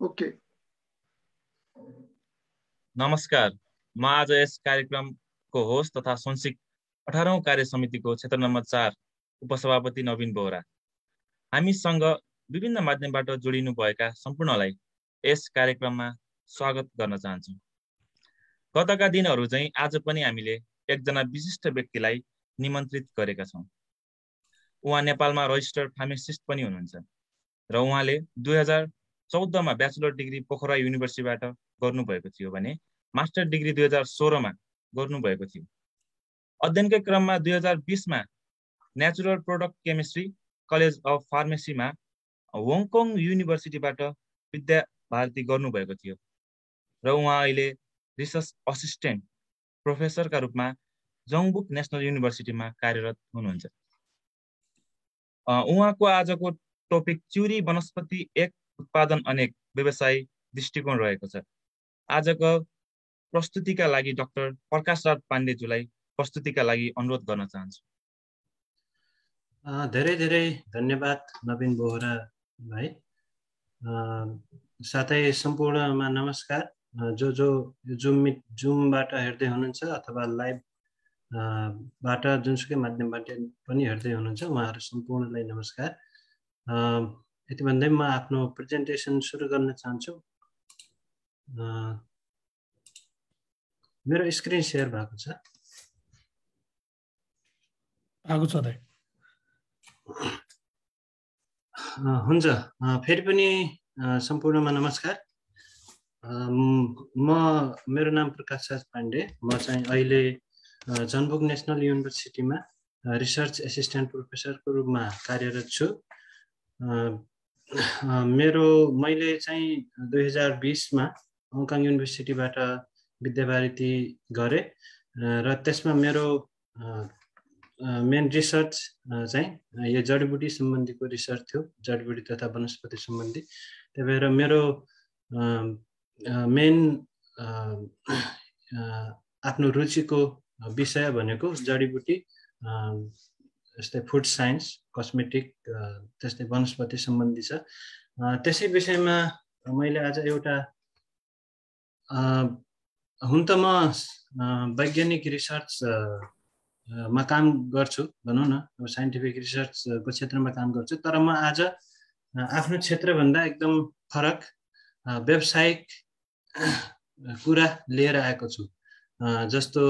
Okay. नमस्कार। म आज यस कार्यक्रमको होस्ट तथा संसिक अठारौँ कार्य समितिको क्षेत्र नम्बर चार उपसभापति नवीन बोहरा। हामीसँग विभिन्न माध्यमबाट जोडिनुभएका सम्पूर्णलाई यस कार्यक्रममा स्वागत गर्न चाहन्छु। गतका दिनहरू चाहिँ आज पनि हामीले एकजना विशिष्ट व्यक्तिलाई निमन्त्रित गरेका छौँ। उहाँ नेपालमा रजिस्टर्ड फार्मेसिस्ट पनि हुनुहुन्छ र उहाँले दुई हजार चौधमा ब्याचलर डिग्री पोखरा युनिभर्सिटीबाट गर्नुभएको थियो भने मास्टर डिग्री दुई हजार सोह्रमा गर्नुभएको थियो। अध्ययनकै क्रममा दुई हजार बिसमा natural product chemistry college of फार्मेसीमा Hong Kong युनिभर्सिटीबाट विद्या भारती गर्नुभएको थियो। र उहाँ अहिले रिसर्च असिस्टेन्ट प्रोफेसरका रूपमा जङबुक नेसनल युनिभर्सिटीमा कार्यरत हुनुहुन्छ। उहाँको आजको टपिक च्युरी वनस्पति एक उत्पादन अनेक व्यवसाय दृष्टिकोण रहेको छ। आजको प्रस्तुतिका लागि डाक्टर प्रकाश राज पाण्डेज्यूलाई प्रस्तुतिका लागि अनुरोध गर्न चाहन्छु। धेरै धेरै धन्यवाद नवीन बोहरा भाइ। साथै सम्पूर्णमा नमस्कार। जो जो जुम जुमबाट हेर्दै हुनुहुन्छ अथवा लाइभ बाट जुनसुकै माध्यमबाट पनि हेर्दै हुनुहुन्छ उहाँहरू सम्पूर्णलाई नमस्कार। यति भन्दै म आफ्नो प्रेजेन्टेसन सुरु गर्न चाहन्छु। मेरो स्क्रिन सेयर भएको छ। आएको छ हुन्छ। फेरि पनि सम्पूर्णमा नमस्कार। म मेरो नाम प्रकाश राज पाण्डे। म चाहिँ अहिले जनबुक नेसनल युनिभर्सिटीमा रिसर्च एसिस्ट्यान्ट प्रोफेसरको रूपमा कार्यरत छु। मेरो मैले चाहिँ दुई हजार बिसमा हङकङ युनिभर्सिटीबाट विद्याभारती गरेँ र त्यसमा मेरो मेन रिसर्च चाहिँ यो जडीबुटी सम्बन्धीको रिसर्च थियो जडीबुटी तथा वनस्पति सम्बन्धी। त्यही भएर मेरो मेन आफ्नो रुचिको विषय भनेको जडीबुटी जस्तै फुड साइन्स कस्मेटिक त्यस्तै वनस्पति सम्बन्धी छ। त्यसै विषयमा मैले आज एउटा हुन त म वैज्ञानिक रिसर्च मा काम गर्छु भनौँ न अब साइन्टिफिक रिसर्चको क्षेत्रमा काम गर्छु तर म आज आफ्नो क्षेत्रभन्दा एकदम फरक व्यावसायिक कुरा लिएर आएको छु। जस्तो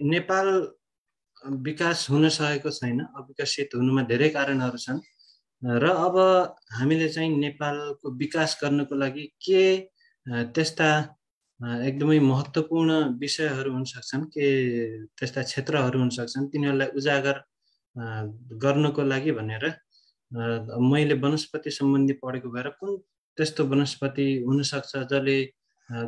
नेपाल विकास हुन सकेको छैन अविकसित हुनुमा धेरै कारणहरू छन्। र अब हामीले चाहिँ नेपालको विकास गर्नको लागि के त्यस्ता एकदमै महत्त्वपूर्ण विषयहरू हुन सक्छन् के त्यस्ता क्षेत्रहरू हुन सक्छन् तिनीहरूलाई उजागर गर्नको लागि भनेर मैले वनस्पति सम्बन्धी पढेको भएर कुन त्यस्तो वनस्पति हुनसक्छ जसले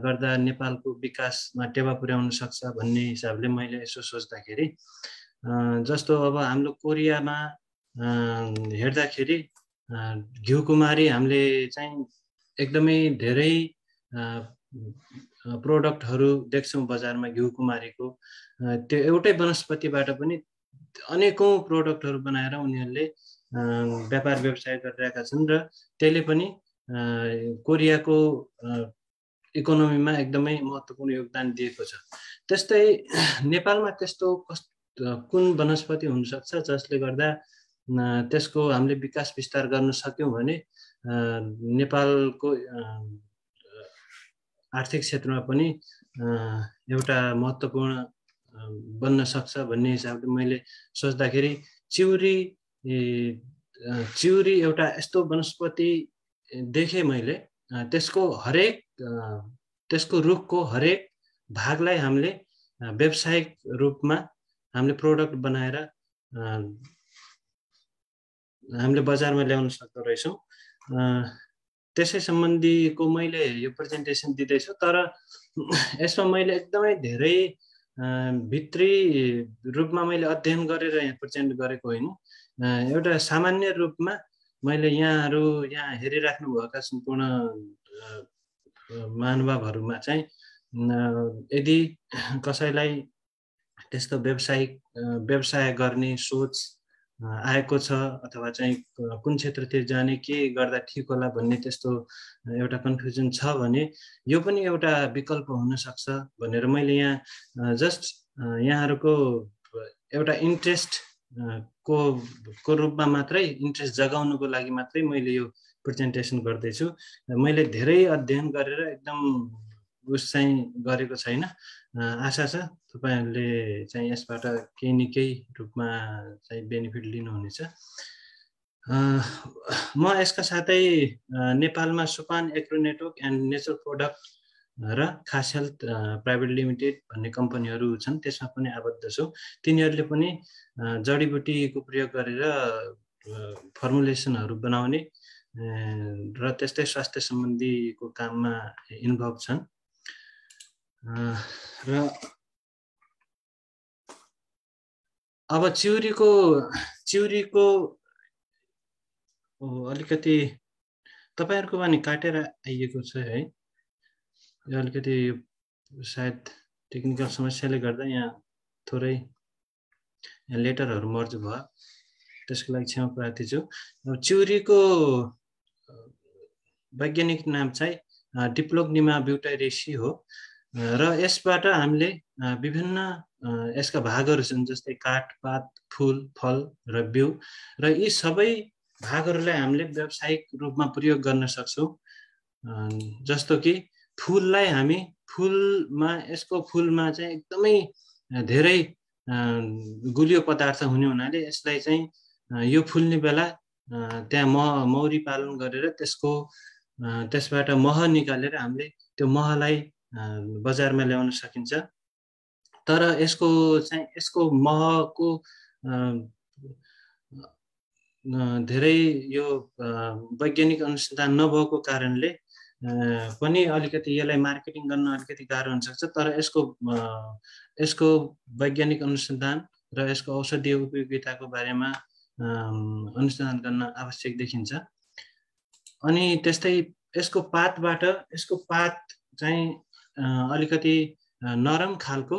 गर्दा नेपालको विकासमा टेवा पुर्याउन सक्छ भन्ने हिसाबले मैले यसो सोच्दाखेरि जस्तो अब हाम्रो कोरियामा हेर्दाखेरि घिउकुमारी हामीले चाहिँ एकदमै धेरै प्रोडक्टहरू देख्छौँ बजारमा घिउकुमारीको। त्यो एउटै वनस्पतिबाट पनि अनेकौँ प्रोडक्टहरू बनाएर उनीहरूले व्यापार व्यवसाय गरिरहेका छन् र त्यसले पनि कोरियाको इकोनोमीमा एकदमै महत्त्वपूर्ण योगदान दिएको छ। त्यस्तै नेपालमा त्यस्तो कस कुन वनस्पति हुनसक्छ जसले गर्दा त्यसको हामीले विकास विस्तार गर्न सक्यौँ भने नेपालको आर्थिक क्षेत्रमा पनि एउटा महत्त्वपूर्ण बन्न सक्छ भन्ने हिसाबले मैले सोच्दाखेरि चिउरी चिउरी एउटा यस्तो वनस्पति देखेँ मैले त्यसको हरेक त्यसको रुखको हरेक भागलाई हामीले व्यावसायिक रूपमा हामीले प्रोडक्ट बनाएर हामीले बजारमा ल्याउन सक्दो रहेछौँ। त्यसै सम्बन्धीको मैले यो प्रेजेन्टेसन दिँदैछु तर यसमा मैले एकदमै धेरै भित्री रूपमा मैले अध्ययन गरेर यहाँ प्रेजेन्ट गरेको होइन। एउटा सामान्य रूपमा मैले यहाँहरू यहाँ हेरिराख्नुभएका सम्पूर्ण महानुभावहरूमा चाहिँ यदि कसैलाई त्यस्तो व्यावसायिक व्यवसाय गर्ने सोच आएको छ अथवा चाहिँ कुन क्षेत्रतिर जाने के गर्दा ठिक होला भन्ने त्यस्तो एउटा कन्फ्युजन छ भने यो पनि एउटा विकल्प हुनसक्छ भनेर मैले यहाँ जस्ट यहाँहरूको एउटा इन्ट्रेस्ट को को रूपमा मात्रै इन्ट्रेस्ट जगाउनुको लागि मात्रै मैले यो प्रेजेन्टेसन गर्दैछु। मैले धेरै अध्ययन गरेर एकदम उस चाहिँ गरेको छैन। आशा छ तपाईँहरूले चाहिँ यसबाट केही न केही रूपमा चाहिँ बेनिफिट लिनुहुनेछ। म यसका साथै नेपालमा सुपान agro network and nature product र खास हेल्थ प्राइभेट लिमिटेड भन्ने कम्पनीहरू छन् त्यसमा पनि आबद्ध छु। तिनीहरूले पनि जडीबुटीको प्रयोग गरेर फर्मुलेसनहरू बनाउने र त्यस्तै स्वास्थ्य सम्बन्धीको काममा इन्भल्भ छन्। र अब चिउरीको चिउरीको अलिकति तपाईँहरूको पनि काटेर आइएको छ है यो अलिकति सायद टेक्निकल समस्याले गर्दा यहाँ थोरै लेटरहरू मर्ज भयो त्यसको लागि क्षमा प्रार्थी छु अब चिउरीको वैज्ञानिक नाम चाहिँ डिप्लोग्निमा ब्युटाइरेसी हो र यसबाट हामीले विभिन्न यसका भागहरू छन् जस्तै काठ पात फुल फल र बिउ र यी सबै भागहरूलाई हामीले व्यावसायिक रूपमा प्रयोग गर्न सक्छौँ। जस्तो कि फुललाई हामी फुलमा यसको फुलमा चाहिँ एकदमै धेरै गुलियो पदार्थ हुने हुनाले यसलाई चाहिँ यो फुल्ने बेला त्यहाँ मह मौरी पालन गरेर त्यसको त्यसबाट मह निकालेर हामीले त्यो महलाई बजारमा ल्याउन सकिन्छ। तर यसको चाहिँ यसको महको धेरै यो वैज्ञानिक अनुसन्धान नभएको कारणले पनि अलिकति यसलाई मार्केटिङ गर्न अलिकति गाह्रो हुनसक्छ। तर यसको यसको वैज्ञानिक अनुसन्धान र यसको औषधीय उपयोगिताको बारेमा अनुसन्धान गर्न आवश्यक देखिन्छ। अनि त्यस्तै यसको पातबाट यसको पात चाहिँ अलिकति नरम खालको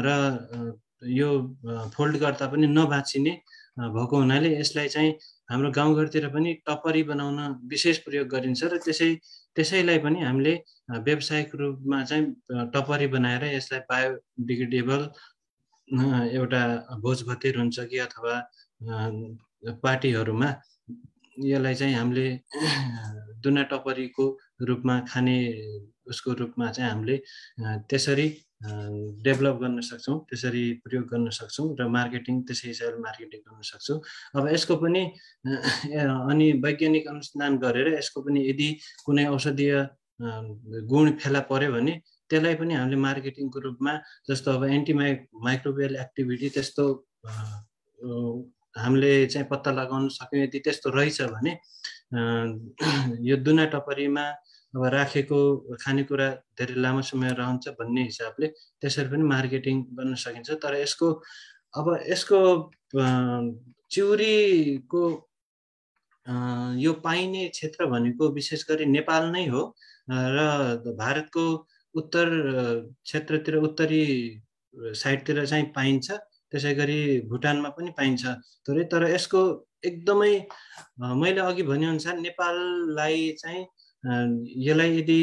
र यो फोल्ड गर्दा पनि नभाँचिने भएको हुनाले यसलाई चाहिँ हाम्रो गाउँघरतिर पनि टपरी बनाउन विशेष प्रयोग गरिन्छ र त्यसै त्यसैलाई पनि हामीले व्यावसायिक रूपमा चाहिँ टपरी बनाएर यसलाई बायोडिग्रेडेबल एउटा भोज भतेर हुन्छ कि अथवा पार्टीहरूमा यसलाई चाहिँ हामीले दुना टपरीको रूपमा खाने उसको रूपमा चाहिँ हामीले त्यसरी डेभलप गर्न सक्छौँ त्यसरी प्रयोग गर्न सक्छौँ र मार्केटिङ त्यसै हिसाबले मार्केटिङ गर्न सक्छौँ। अब यसको पनि अनि वैज्ञानिक अनुसन्धान गरेर यसको पनि यदि कुनै औषधीय गुण फेला पर्यो भने त्यसलाई पनि हामीले मार्केटिङको रूपमा जस्तो अब एन्टिमाइ माइक्रोबियल एक्टिभिटी त्यस्तो हामीले चाहिँ पत्ता लगाउन सक्यौँ। यदि त्यस्तो रहेछ भने यो दुना टपरीमा अब राखेको खानेकुरा धेरै लामो समय रहन्छ भन्ने हिसाबले त्यसरी पनि मार्केटिङ गर्न सकिन्छ। तर यसको अब यसको चिउरीको यो पाइने क्षेत्र भनेको विशेष गरी नेपाल नै हो र भारतको उत्तर क्षेत्रतिर उत्तरी साइडतिर चाहिँ पाइन्छ। त्यसै गरी भुटानमा पनि पाइन्छ। थोरै तर यसको एकदमै मैले अघि भनेअनुसार नेपाललाई चाहिँ यसलाई यदि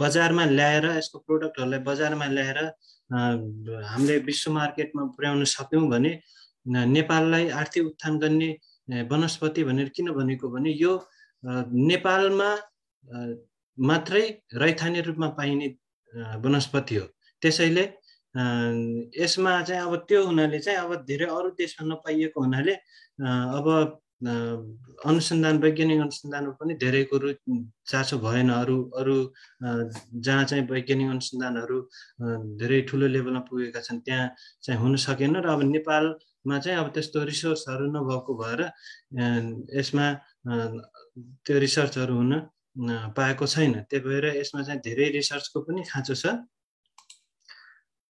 बजारमा ल्याएर यसको प्रोडक्टहरूलाई बजारमा ल्याएर हामीले विश्व मार्केटमा पुर्याउन सक्यौँ भने नेपाललाई आर्थिक उत्थान गर्ने वनस्पति भनेर किन भनेको भने यो नेपालमा मात्रै रैथाने रूपमा पाइने वनस्पति हो। त्यसैले यसमा चाहिँ अब त्यो हुनाले चाहिँ अब धेरै अरू देशमा नपाइएको हुनाले अब अनुसन्धान वैज्ञानिक अनुसन्धानमा पनि धेरै कुरो चासो भएन। अरू अरू जहाँ चाहिँ वैज्ञानिक अनुसन्धानहरू धेरै ठुलो लेभलमा पुगेका छन् त्यहाँ चाहिँ हुन सकेन र अब नेपालमा चाहिँ अब त्यस्तो रिसोर्सहरू नभएको भएर यसमा त्यो रिसर्चहरू हुन पाएको छैन। त्यही भएर यसमा चाहिँ धेरै रिसर्चको पनि खाँचो छ।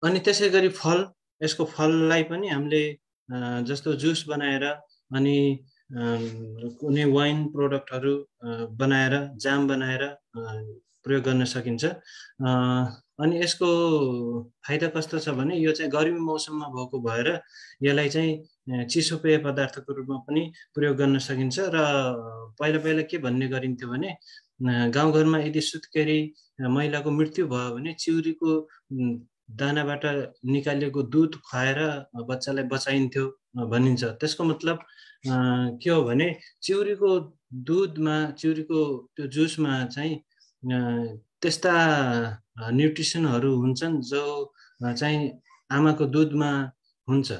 अनि त्यसै गरी फल यसको फललाई पनि हामीले जस्तो जुस बनाएर अनि कुनै वाइन प्रोडक्टहरू बनाएर जाम बनाएर प्रयोग गर्न सकिन्छ। अनि यसको फाइदा कस्तो छ भने यो चाहिँ गर्मी मौसममा भएको भएर यसलाई चाहिँ चिसो पेय पदार्थको रूपमा पनि प्रयोग गर्न सकिन्छ। र पहिला पहिला के भन्ने गरिन्थ्यो भने गाउँघरमा यदि सुत्केरी महिलाको मृत्यु भयो भने चिउरीको दानाबाट निकालिएको दुध खुवाएर बच्चालाई बचाइन्थ्यो भनिन्छ। त्यसको मतलब के हो भने चिउरीको दुधमा चिउरीको त्यो जुसमा चाहिँ त्यस्ता न्युट्रिसनहरू हुन्छन् जो चाहिँ आमाको दुधमा हुन्छ।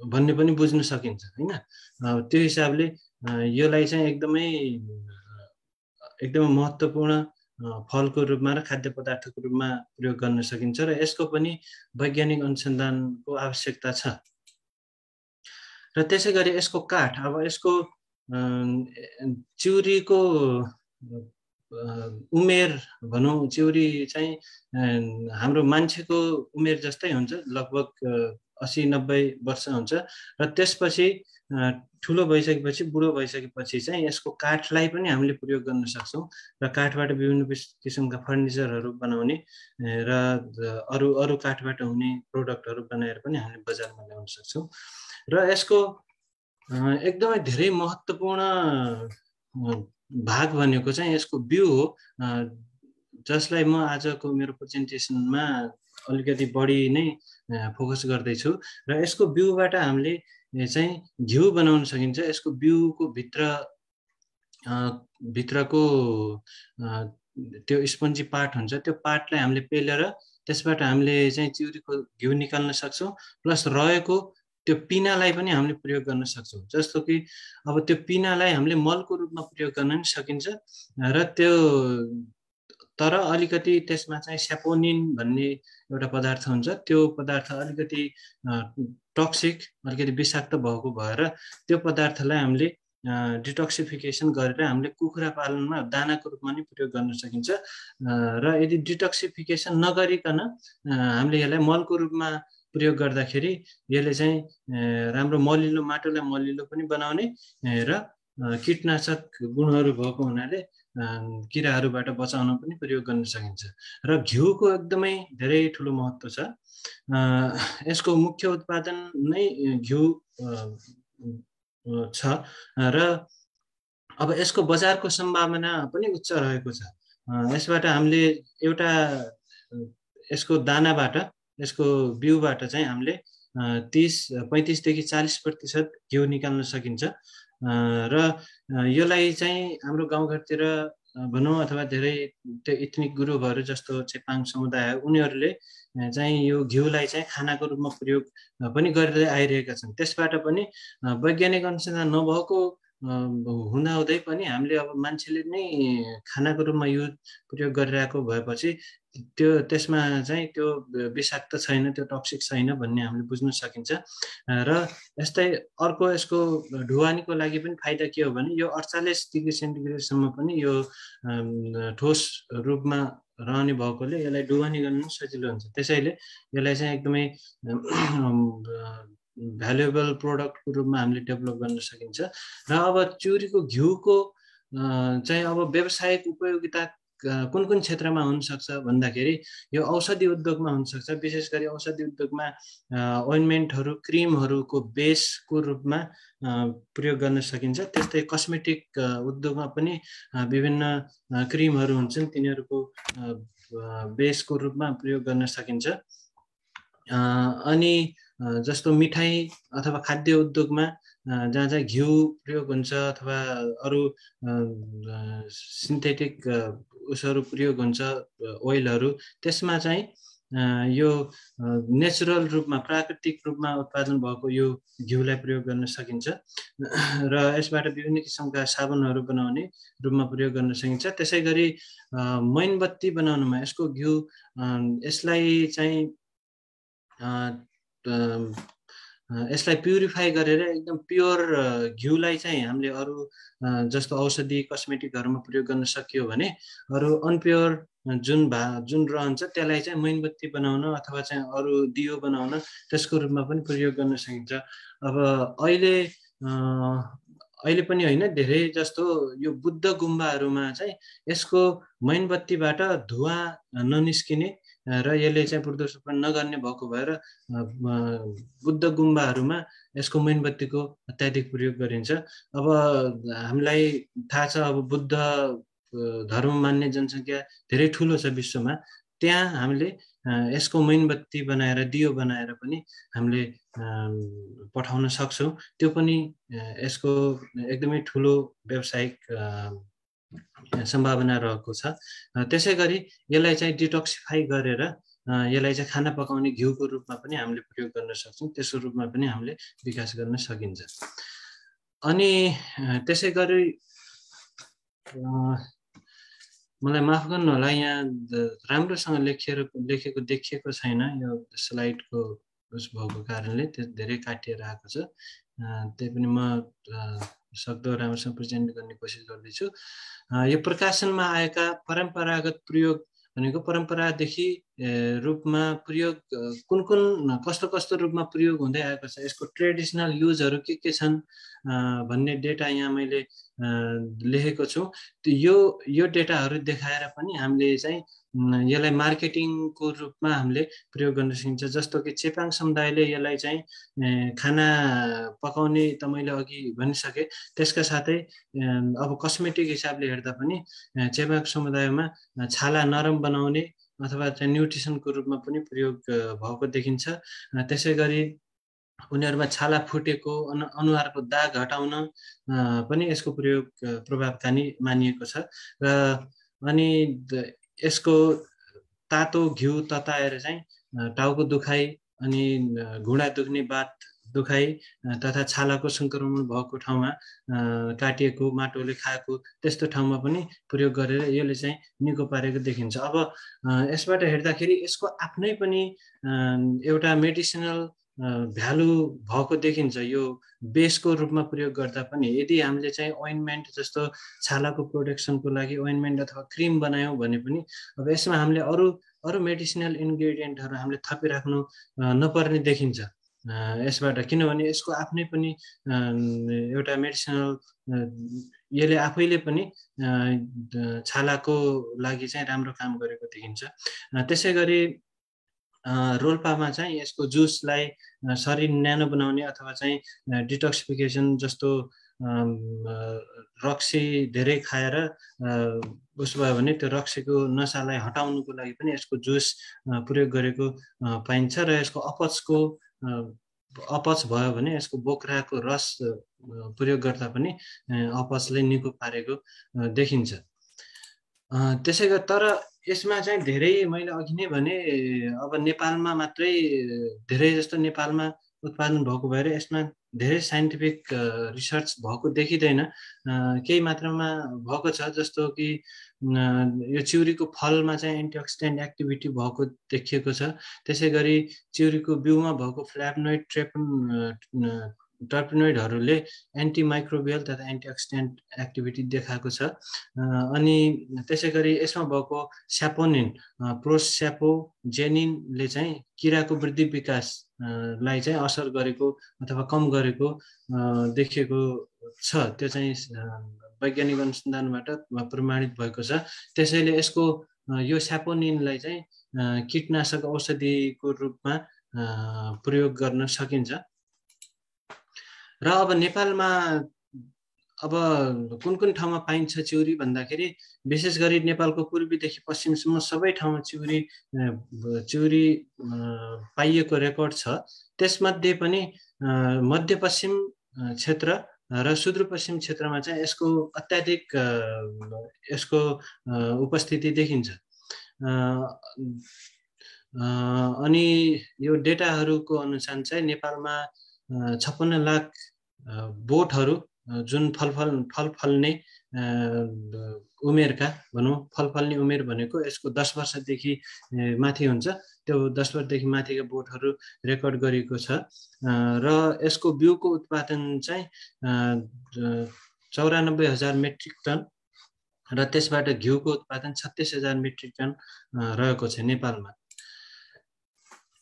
भन्ने पनि बुझ्न सकिन्छ होइन? त्यो हिसाबले योलाई चाहिँ एकदमै एकदमै महत्त्वपूर्ण फलको रूपमा र खाद्य पदार्थको रूपमा प्रयोग गर्न सकिन्छ र यसको पनि वैज्ञानिक अनुसन्धानको आवश्यकता छ। र त्यसै गरी यसको काठ अब यसको चिउरीको उमेर भनौँ चिउरी चाहिँ हाम्रो मान्छेको उमेर जस्तै हुन्छ लगभग असी नब्बे वर्ष हुन्छ। र त्यसपछि ठुलो भइसकेपछि बुढो भइसकेपछि चाहिँ यसको काठलाई पनि हामीले प्रयोग गर्न सक्छौँ र काठबाट विभिन्न किसिमका फर्निचरहरू बनाउने र अरू अरू काठबाट हुने प्रोडक्टहरू बनाएर पनि हामीले बजारमा ल्याउन सक्छौँ र यसको एकदमै धेरै महत्त्वपूर्ण भाग भनेको चाहिँ यसको बिउ हो। जसलाई म आजको मेरो प्रेजेन्टेसनमा अलिकति बढी नै फोकस गर्दैछु र यसको बिउबाट हामीले चाहिँ घिउ बनाउन सकिन्छ। यसको बिउको भित्र भित्रको त्यो स्पन्जी पार्ट हुन्छ। त्यो पार्टलाई हामीले पेलेर त्यसबाट हामीले चाहिँ चिउरीको घिउ निकाल्न सक्छौँ। प्लस रहेको त्यो पिनालाई पनि हामीले प्रयोग गर्न सक्छौँ। जस्तो कि अब त्यो पिनालाई हामीले मलको रूपमा प्रयोग गर्न पनि सकिन्छ। र त्यो तर अलिकति त्यसमा चाहिँ स्यापोनिन भन्ने एउटा पदार्थ हुन्छ। त्यो पदार्थ अलिकति टक्सिक अलिकति विषाक्त भएको भएर त्यो पदार्थलाई हामीले डिटक्सिफिकेसन गरेर हामीले कुखुरा पालनमा दानाको रूपमा नै प्रयोग गर्न सकिन्छ। र यदि डिटक्सिफिकेसन नगरिकन हामीले यसलाई मलको रूपमा प्रयोग गर्दाखेरि यसले चाहिँ राम्रो मलिलो माटोलाई मलिलो पनि बनाउने र कीटनाशक गुणहरू भएको हुनाले किराहरूबाट बचाउन पनि प्रयोग गर्न सकिन्छ। र घिउको एकदमै धेरै ठुलो महत्त्व छ। यसको मुख्य उत्पादन नै घिउ छ। र अब यसको बजारको सम्भावना पनि उच्च रहेको छ। यसबाट हामीले एउटा यसको दानाबाट यसको बिउबाट चाहिँ हामीले तिस पैँतिसदेखि चालिस प्रतिशत घिउ निकाल्न सकिन्छ। र यसलाई चाहिँ हाम्रो गाउँघरतिर भनौँ अथवा धेरै त्यो इथनिक ग्रुपहरू जस्तो चेपाङ समुदाय उनीहरूले चाहिँ यो घिउलाई चाहिँ खानाको रूपमा प्रयोग पनि गर्दै आइरहेका छन्। त्यसबाट पनि वैज्ञानिक अनुसन्धान नभएको हुँदाहुँदै पनि हामीले अब मान्छेले नै खानाको रूपमा युज प्रयोग गरिरहेको भएपछि त्यो त्यसमा चाहिँ त्यो विषाक्त छैन त्यो टक्सिक छैन भन्ने हामीले बुझ्न सकिन्छ। र यस्तै अर्को यसको ढुवानीको लागि पनि फाइदा के हो भने यो अडचालिस डिग्री सेन्टिग्रेडसम्म पनि यो ठोस रूपमा रहने भएकोले यसलाई ढुवानी गर्नु सजिलो हुन्छ। त्यसैले यसलाई चाहिँ एकदमै भ्यालुएबल प्रडक्टको रूपमा हामीले डेभलप गर्न सकिन्छ। र अब चिउरीको घिउको चाहिँ अब व्यावसायिक उपयोगिता कुन कुन क्षेत्रमा हुनसक्छ भन्दाखेरि यो औषधि उद्योगमा हुनसक्छ। विशेष गरी औषधि उद्योगमा ओइन्मेन्टहरू क्रिमहरूको बेसको रूपमा प्रयोग गर्न सकिन्छ। त्यस्तै कस्मेटिक उद्योगमा पनि विभिन्न क्रिमहरू हुन्छन्। तिनीहरूको बेसको रूपमा प्रयोग गर्न सकिन्छ। अनि जस्तो मिठाई अथवा खाद्य उद्योगमा जहाँ चाहिँ घिउ प्रयोग हुन्छ अथवा अरू सिन्थेटिक उसहरू प्रयोग हुन्छ ओइलहरू त्यसमा चाहिँ यो नेचुरल रूपमा प्राकृतिक रूपमा उत्पादन भएको यो घिउलाई प्रयोग गर्न सकिन्छ। र यसबाट विभिन्न किसिमका साबुनहरू बनाउने रूपमा प्रयोग गर्न सकिन्छ। त्यसै गरी मैनबत्ती बनाउनुमा यसको घिउ यसलाई चाहिँ यसलाई प्युरिफाई गरेर एकदम प्योर घिउलाई चाहिँ हामीले अरू जस्तो औषधि कस्मेटिकहरूमा प्रयोग गर्न सकियो भने अरू अनप्योर जुन भा जुन रहन्छ त्यसलाई चाहिँ मैनबत्ती बनाउन अथवा चाहिँ अरू दियो बनाउन त्यसको रूपमा पनि प्रयोग गर्न सकिन्छ। अब अहिले अहिले पनि होइन धेरै जस्तो यो बुद्ध गुम्बाहरूमा चाहिँ यसको मैनबत्तीबाट धुवा ननिस्किने र यसले चाहिँ प्रदूषण नगर्ने भएको भएर बुद्ध गुम्बाहरूमा यसको मैनबत्तीको अत्याधिक प्रयोग गरिन्छ। अब हामीलाई थाहा छ अब बुद्ध धर्म मान्ने जनसङ्ख्या धेरै ठुलो छ विश्वमा। त्यहाँ हामीले यसको मैनबत्ती बनाएर दियो बनाएर पनि हामीले पठाउन सक्छौँ। त्यो पनि यसको एकदमै ठुलो व्यावसायिक सम्भावना रहेको छ। त्यसै गरी यसलाई चाहिँ डिटोक्सिफाई गरेर यसलाई चाहिँ खाना पकाउने घिउको रूपमा पनि हामीले प्रयोग गर्न सक्छौँ। त्यसको रूपमा पनि हामीले विकास गर्न सकिन्छ। अनि त्यसै गरी मलाई माफ गर्नु होला यहाँ राम्रोसँग लेखिएर लेखेको देखिएको छैन। यो स्लाइडको उस भएको कारणले त्यो धेरै काटिएर आएको छ। त्यही पनि म सक्दो राम्रोसँग प्रेजेन्ट गर्ने कोसिस गर्दैछु। यो प्रकाशनमा आएका परम्परागत प्रयोग भनेको परम्परादेखि रूपमा प्रयोग कुन कुन कस्तो कस्तो रूपमा प्रयोग हुँदै आएको छ? यसको ट्रेडिसनल युजहरू के के छन्? भन्ने डेटा यहाँ मैले लेखेको छु। यो यो डेटाहरू देखाएर पनि हामीले चाहिँ यसलाई मार्केटिङको रूपमा हामीले प्रयोग गर्न सकिन्छ। जस्तो कि चेपाङ समुदायले यसलाई चाहिँ खाना पकाउने त मैले अघि भनिसकेँ। त्यसका साथै अब कस्मेटिक हिसाबले हेर्दा पनि चेपाङ समुदायमा छाला नरम बनाउने अथवा चाहिँ न्युट्रिसनको रूपमा पनि प्रयोग भएको देखिन्छ। त्यसै गरी उनीहरूमा छाला फुटेको अनुहारको दाग हटाउन पनि यसको प्रयोग प्रभावकारी मानिएको छ। र अनि यसको तातो घिउ तताएर चाहिँ टाउको दुखाइ अनि घुँडा दुख्ने बात दुखाइ तथा छालाको सङ्क्रमण भएको ठाउँमा काटिएको माटोले खाएको त्यस्तो ठाउँमा पनि प्रयोग गरेर यसले चाहिँ निको पारेको देखिन्छ। अब यसबाट हेर्दाखेरि यसको आफ्नै पनि एउटा मेडिसिनल भ्यालु भएको देखिन्छ। यो बेसको रूपमा प्रयोग गर्दा पनि यदि हामीले चाहिँ ओइनमेन्ट जस्तो छालाको प्रोटेक्सनको लागि ओइनमेन्ट अथवा क्रिम बनायौँ भने पनि अब यसमा हामीले अरू अरू मेडिसिनल इन्ग्रेडियन्टहरू हामीले थपिराख्नु नपर्ने देखिन्छ। यसबाट किनभने यसको आफ्नै पनि एउटा मेडिसिनल यसले आफैले पनि छालाको लागि चाहिँ राम्रो काम गरेको देखिन्छ। त्यसै गरी रोल्पामा चाहिँ यसको जुसलाई शरीर न्यानो बनाउने अथवा चाहिँ डिटक्सिफिकेसन जस्तो रक्सी धेरै खाएर उसो भयो भने त्यो रक्सीको नसालाई हटाउनुको लागि पनि यसको जुस प्रयोग गरेको पाइन्छ र यसको अपचको अपच भयो भने यसको बोक्राको रस प्रयोग गर्दा पनि अपचले निको पारेको देखिन्छ। त्यसै गरी तर यसमा चाहिँ धेरै मैले अघि नै भने अब नेपालमा मात्रै धेरै जस्तो नेपालमा उत्पादन भएको भएर यसमा धेरै साइन्टिफिक रिसर्च भएको देखिँदैन। केही मात्रामा भएको छ जस्तो कि यो चिउरीको फलमा चाहिँ एन्टिअक्सिडेन्ट एक्टिभिटी भएको देखिएको छ। त्यसै गरी चिउरीको बिउमा भएको फ्ल्यापनोइड ट्रेपन टर्पिनोइडहरूले एन्टिमाइक्रोबियल तथा एन्टिअक्सिडेन्ट एक्टिभिटी देखाएको छ। अनि त्यसै गरी यसमा भएको स्यापोनिन प्रोस्यापो जेनिनले चाहिँ किराको वृद्धि विकासलाई चाहिँ असर गरेको अथवा कम गरेको देखिएको छ। त्यो चाहिँ वैज्ञानिक अनुसन्धानबाट प्रमाणित भएको छ। त्यसैले यसको यो स्यापोनिनलाई चाहिँ कीटनाशक औषधिको रूपमा प्रयोग गर्न सकिन्छ। र अब नेपालमा अब कुन कुन ठाउँमा पाइन्छ चिउरी भन्दाखेरि विशेष गरी नेपालको पूर्वीदेखि पश्चिमसम्म सबै ठाउँमा चिउरी चिउरी पाइएको रेकर्ड छ। त्यसमध्ये पनि मध्यपश्चिम क्षेत्र र सुदूरपश्चिम क्षेत्रमा चाहिँ यसको अत्याधिक यसको उपस्थिति देखिन्छ। अनि यो डेटाहरूको अनुसार चाहिँ नेपालमा छप्पन्न लाख बोटहरू जुन फलफल फल फल्ने उमेरका भनौँ फल फल्ने उमेर भनेको यसको दस वर्षदेखि माथि हुन्छ। त्यो दस वर्षदेखि माथिका बोटहरू रेकर्ड गरिएको छ। र यसको बिउको उत्पादन चाहिँ चौरानब्बे हजार मेट्रिक टन र त्यसबाट घिउको उत्पादन छत्तिस हजार मेट्रिक टन रहेको छ नेपालमा।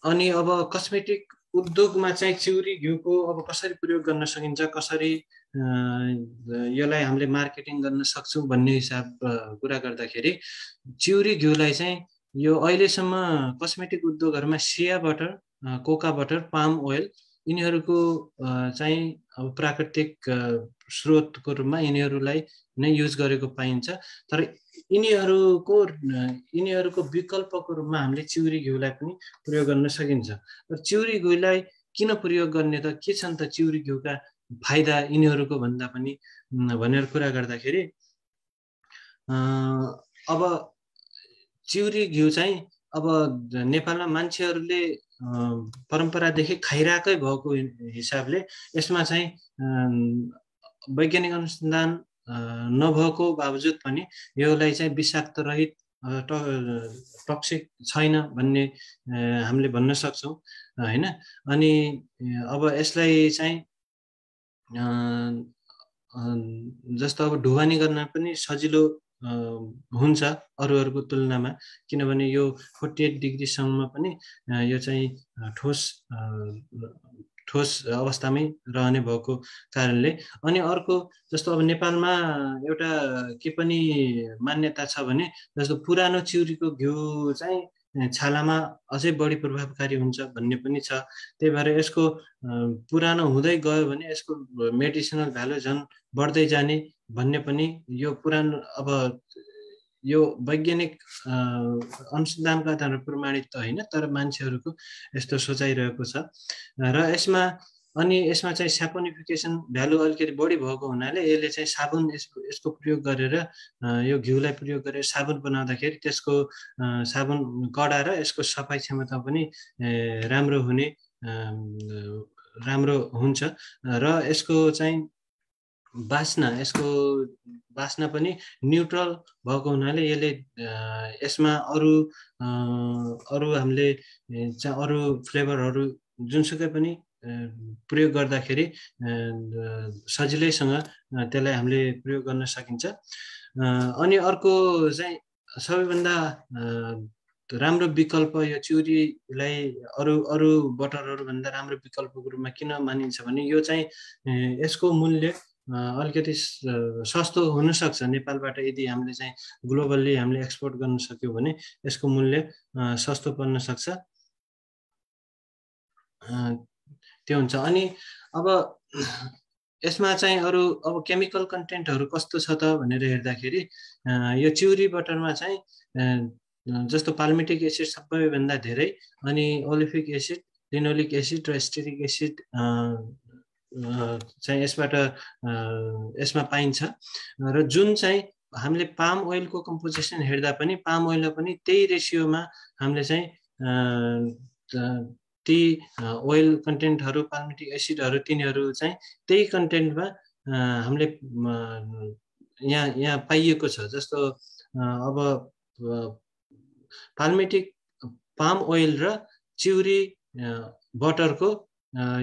अनि अब कस्मेटिक उद्योगमा चाहिँ चिउरी घिउको अब कसरी प्रयोग गर्न सकिन्छ कसरी यसलाई हामीले मार्केटिङ गर्न सक्छौँ भन्ने हिसाब कुरा गर्दाखेरि चिउरी घिउलाई चाहिँ यो अहिलेसम्म cosmetic उद्योगहरूमा shea butter cocoa butter palm oil यिनीहरूको चाहिँ अब प्राकृतिक स्रोतको रूपमा यिनीहरूलाई नै युज गरेको पाइन्छ। तर यिनीहरूको यिनीहरूको विकल्पको रूपमा हामीले चिउरी घिउलाई पनि प्रयोग गर्न सकिन्छ। र चिउरी घिउलाई किन प्रयोग गर्ने त? के छन् त चिउरी घिउका फाइदा यिनीहरूको भन्दा पनि भनेर कुरा गर्दाखेरि अब चिउरी घिउ चाहिँ अब नेपालमा मान्छेहरूले परम्परादेखि खाइरहेकै भएको हिसाबले यसमा चाहिँ वैज्ञानिक अनुसन्धान नभएको बावजुद पनि योलाई चाहिँ विषाक्त रहित टक्सिक छैन भन्ने हामीले भन्न सक्छौँ होइन? अनि अब यसलाई चाहिँ जस्तो अब ढुवानी गर्न पनि सजिलो हुन्छ अरूहरूको तुलनामा। किनभने यो फोर्टी एट डिग्रीसम्म पनि यो चाहिँ ठोस ठोस अवस्थामै रहने भएको कारणले। अनि अर्को जस्तो अब नेपालमा एउटा के पनि मान्यता छ भने जस्तो पुरानो चिउरीको घिउ चाहिँ छालामा अझै बढी प्रभावकारी हुन्छ भन्ने पनि छ। त्यही भएर यसको पुरानो हुँदै गयो भने यसको मेडिसिनल भ्यालु झन् बढ्दै जाने भन्ने पनि यो पुरानो अब यो वैज्ञानिक अनुसन्धानका आधारमा प्रमाणित त होइन तर मान्छेहरूको यस्तो सोचाइरहेको छ। र यसमा अनि यसमा चाहिँ सापोनिफिकेसन भ्यालु अलिकति बढी भएको हुनाले यसले चाहिँ साबुन यसको यसको प्रयोग गरेर यो घिउलाई प्रयोग गरेर साबुन बनाउँदाखेरि त्यसको साबुन कडा र यसको सफाइ क्षमता पनि राम्रो हुने राम्रो हुन्छ। र यसको चाहिँ बास्ना यसको बास्ना पनि न्युट्रल भएको हुनाले यसले यसमा अरू अरू हामीले अरू फ्लेभरहरू जुनसुकै पनि प्रयोग गर्दाखेरि सजिलैसँग त्यसलाई हामीले प्रयोग गर्न सकिन्छ। अनि अर्को चाहिँ सबैभन्दा राम्रो विकल्प यो चिउरीलाई अरू अरू बटरहरूभन्दा राम्रो विकल्पको रूपमा किन मानिन्छ भने यो चाहिँ यसको मूल्य अलिकति सस्तो हुनसक्छ। नेपालबाट यदि हामीले चाहिँ ग्लोबल्ली हामीले एक्सपोर्ट गर्न सक्यौँ भने यसको मूल्य सस्तो पर्न सक्छ। त्यो हुन्छ। अनि अब यसमा चाहिँ अरू अब केमिकल कन्टेन्टहरू कस्तो छ त भनेर हेर्दाखेरि यो चिउरी बटरमा चाहिँ जस्तो पाल्मेटिक एसिड सबैभन्दा धेरै अनि ओलिफिक एसिड लिनोलिक एसिड र स्टेरिक एसिड चाहिँ यसबाट यसमा पाइन्छ। र जुन चाहिँ हामीले पाम ओइलको कम्पोजिसन हेर्दा पनि पाम ओइलमा पनि त्यही रेसियोमा हामीले चाहिँ ती ओइल कन्टेन्टहरू पाल्मेटिक एसिडहरू तिनीहरू चाहिँ त्यही कन्टेन्टमा हामीले यहाँ यहाँ पाइएको छ। जस्तो अब पाल्मेटिक पाम ओइल र चिउरी बटरको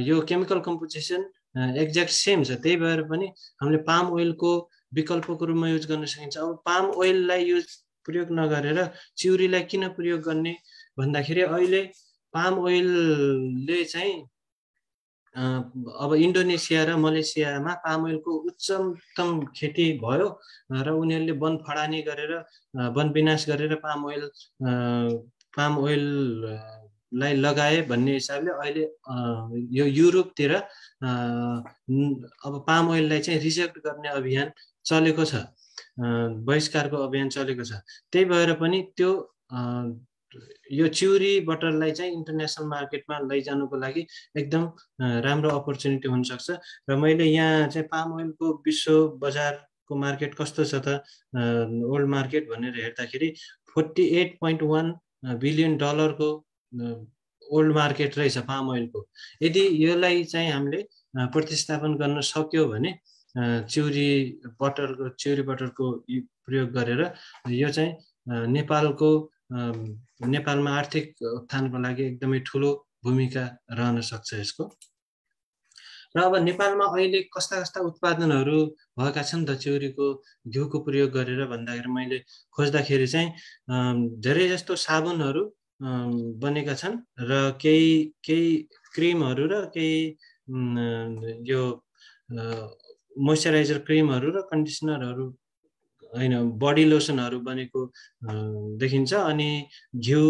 यो केमिकल कम्पोजिसन एक्ज्याक्ट सेम छ। त्यही भएर पनि हामीले पाम ओइलको विकल्पको रूपमा युज गर्न सकिन्छ। अब पाम ओइललाई युज प्रयोग नगरेर चिउरीलाई किन प्रयोग गर्ने भन्दाखेरि अहिले पाम ओइलले चाहिँ अब इन्डोनेसिया र मलेसियामा पाम ओइलको उच्चतम खेती भयो र उनीहरूले वन फडानी गरेर वन विनाश गरेर पाम ओइल पाम ओइल लाई लगाए भन्ने हिसाबले अहिले यो युरोपतिर अब पाम ओइललाई चाहिँ रिजेक्ट गर्ने अभियान चलेको छ। बहिष्कारको अभियान चलेको छ। त्यही भएर पनि त्यो यो चिउरी बटरलाई चाहिँ इन्टरनेसनल मार्केटमा लैजानुको लागि एकदम राम्रो अपर्च्युनिटी हुनसक्छ। र मैले यहाँ चाहिँ पाम ओइलको विश्व बजारको मार्केट कस्तो छ त ओल्ड मार्केट भनेर हेर्दाखेरि forty eight point one billion डलरको ओल्ड मार्केट रहेछ पाम ओइलको यदि यसलाई चाहिँ हामीले प्रतिस्थापन गर्न सक्यो भने चिउरी बटरको चिउरी बटरको प्रयोग गरेर यो चाहिँ नेपालको नेपालमा आर्थिक उत्थानको लागि एकदमै ठुलो भूमिका रहन सक्छ यसको। र अब नेपालमा अहिले कस्ता कस्ता उत्पादनहरू भएका छन् त चिउरीको घिउको प्रयोग गरेर भन्दाखेरि मैले खोज्दाखेरि चाहिँ धेरै जस्तो साबुनहरू बनेका छन् र केही केही क्रिमहरू र केही यो मोइस्चराइजर क्रिमहरू र कन्डिसनरहरू होइन बडी लोसनहरू बनेको देखिन्छ अनि घिउ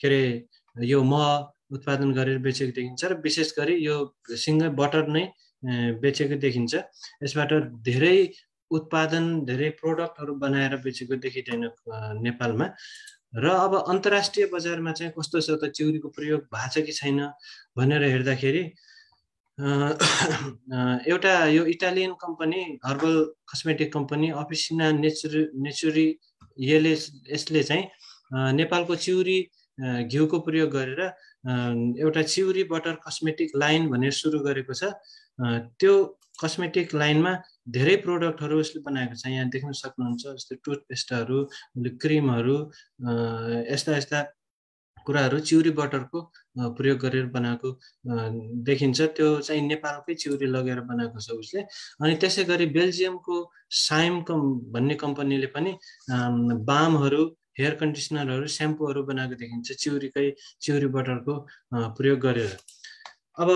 के अरे यो मह उत्पादन गरेर बेचेको देखिन्छ र विशेष गरी यो सिङ्गै बटर नै बेचेको देखिन्छ। यसबाट धेरै उत्पादन धेरै प्रोडक्टहरू बनाएर बेचेको देखिँदैन नेपालमा। र अब अन्तर्राष्ट्रिय बजारमा चाहिँ कस्तो छ त चिउरीको प्रयोग भएको छ कि छैन भनेर हेर्दाखेरि एउटा यो Italian company herbal cosmetic company Officina Naturae Naturae यसले यसले चाहिँ नेपालको चिउरी घिउको प्रयोग गरेर एउटा चिउरी बटर कस्मेटिक लाइन भनेर सुरु गरेको छ। त्यो कस्मेटिक लाइनमा धेरै प्रोडक्टहरू उसले बनाएको छ। यहाँ देख्न सक्नुहुन्छ जस्तै टुथपेस्टहरू क्रिमहरू यस्ता यस्ता कुराहरू चिउरी बटरको प्रयोग गरेर बनाएको देखिन्छ। त्यो चाहिँ नेपालकै चिउरी लगेर बनाएको छ उसले। अनि त्यसै गरी बेल्जियमको साइम कम भन्ने कम्पनीले पनि बामहरू हेयर कन्डिसनरहरू स्याम्पूहरू बनाएको देखिन्छ चिउरीकै चिउरी बटरको प्रयोग गरेर। अब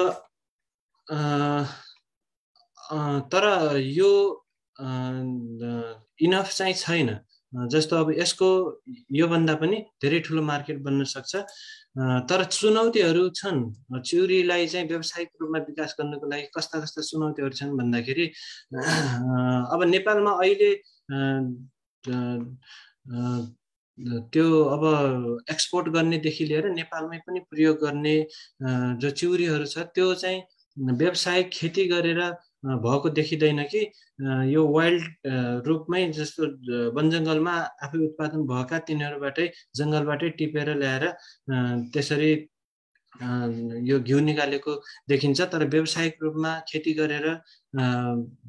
तर यो इनफ चाहिँ छैन। जस्तो अब यसको योभन्दा पनि धेरै ठुलो मार्केट बन्न सक्छ। तर चुनौतीहरू छन्। चिउरीलाई चाहिँ व्यावसायिक रूपमा विकास गर्नको लागि कस्ता कस्ता चुनौतीहरू छन् भन्दाखेरि अब नेपालमा अहिले त्यो अब एक्सपोर्ट गर्नेदेखि लिएर नेपालमै पनि प्रयोग गर्ने जो चिउरीहरू छ त्यो चाहिँ व्यावसायिक खेती गरेर भएको देखिँदैन कि यो वाइल्ड रूपमै जस्तो वन जङ्गलमा आफै उत्पादन भएका तिनीहरूबाटै जङ्गलबाटै टिपेर ल्याएर त्यसरी यो घिउ निकालेको देखिन्छ तर व्यावसायिक रूपमा खेती गरेर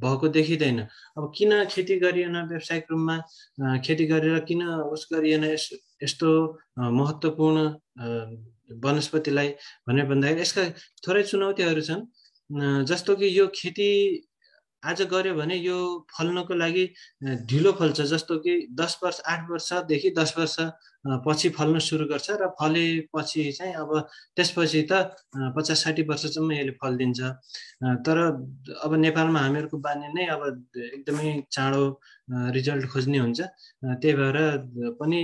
भएको देखिँदैन। अब किन खेती गरिएन व्यावसायिक रूपमा? खेती गरेर किन उस गरिएन यस्तो महत्त्वपूर्ण वनस्पतिलाई? भनेर भन्दाखेरि यसका थोरै चुनौतीहरू छन्। जस्तो कि यो खेती आज गऱ्यो भने यो फल्नको लागि ढिलो फल्छ। जस्तो कि दस वर्ष आठ वर्षदेखि दस वर्ष पछि फल्न सुरु गर्छ र फलेपछि चाहिँ अब त्यसपछि त पचास साठी वर्षसम्म यसले फल दिन्छ तर अब नेपालमा हामीहरूको बानी नै अब एकदमै चाँडो रिजल्ट खोज्ने हुन्छ। त्यही भएर पनि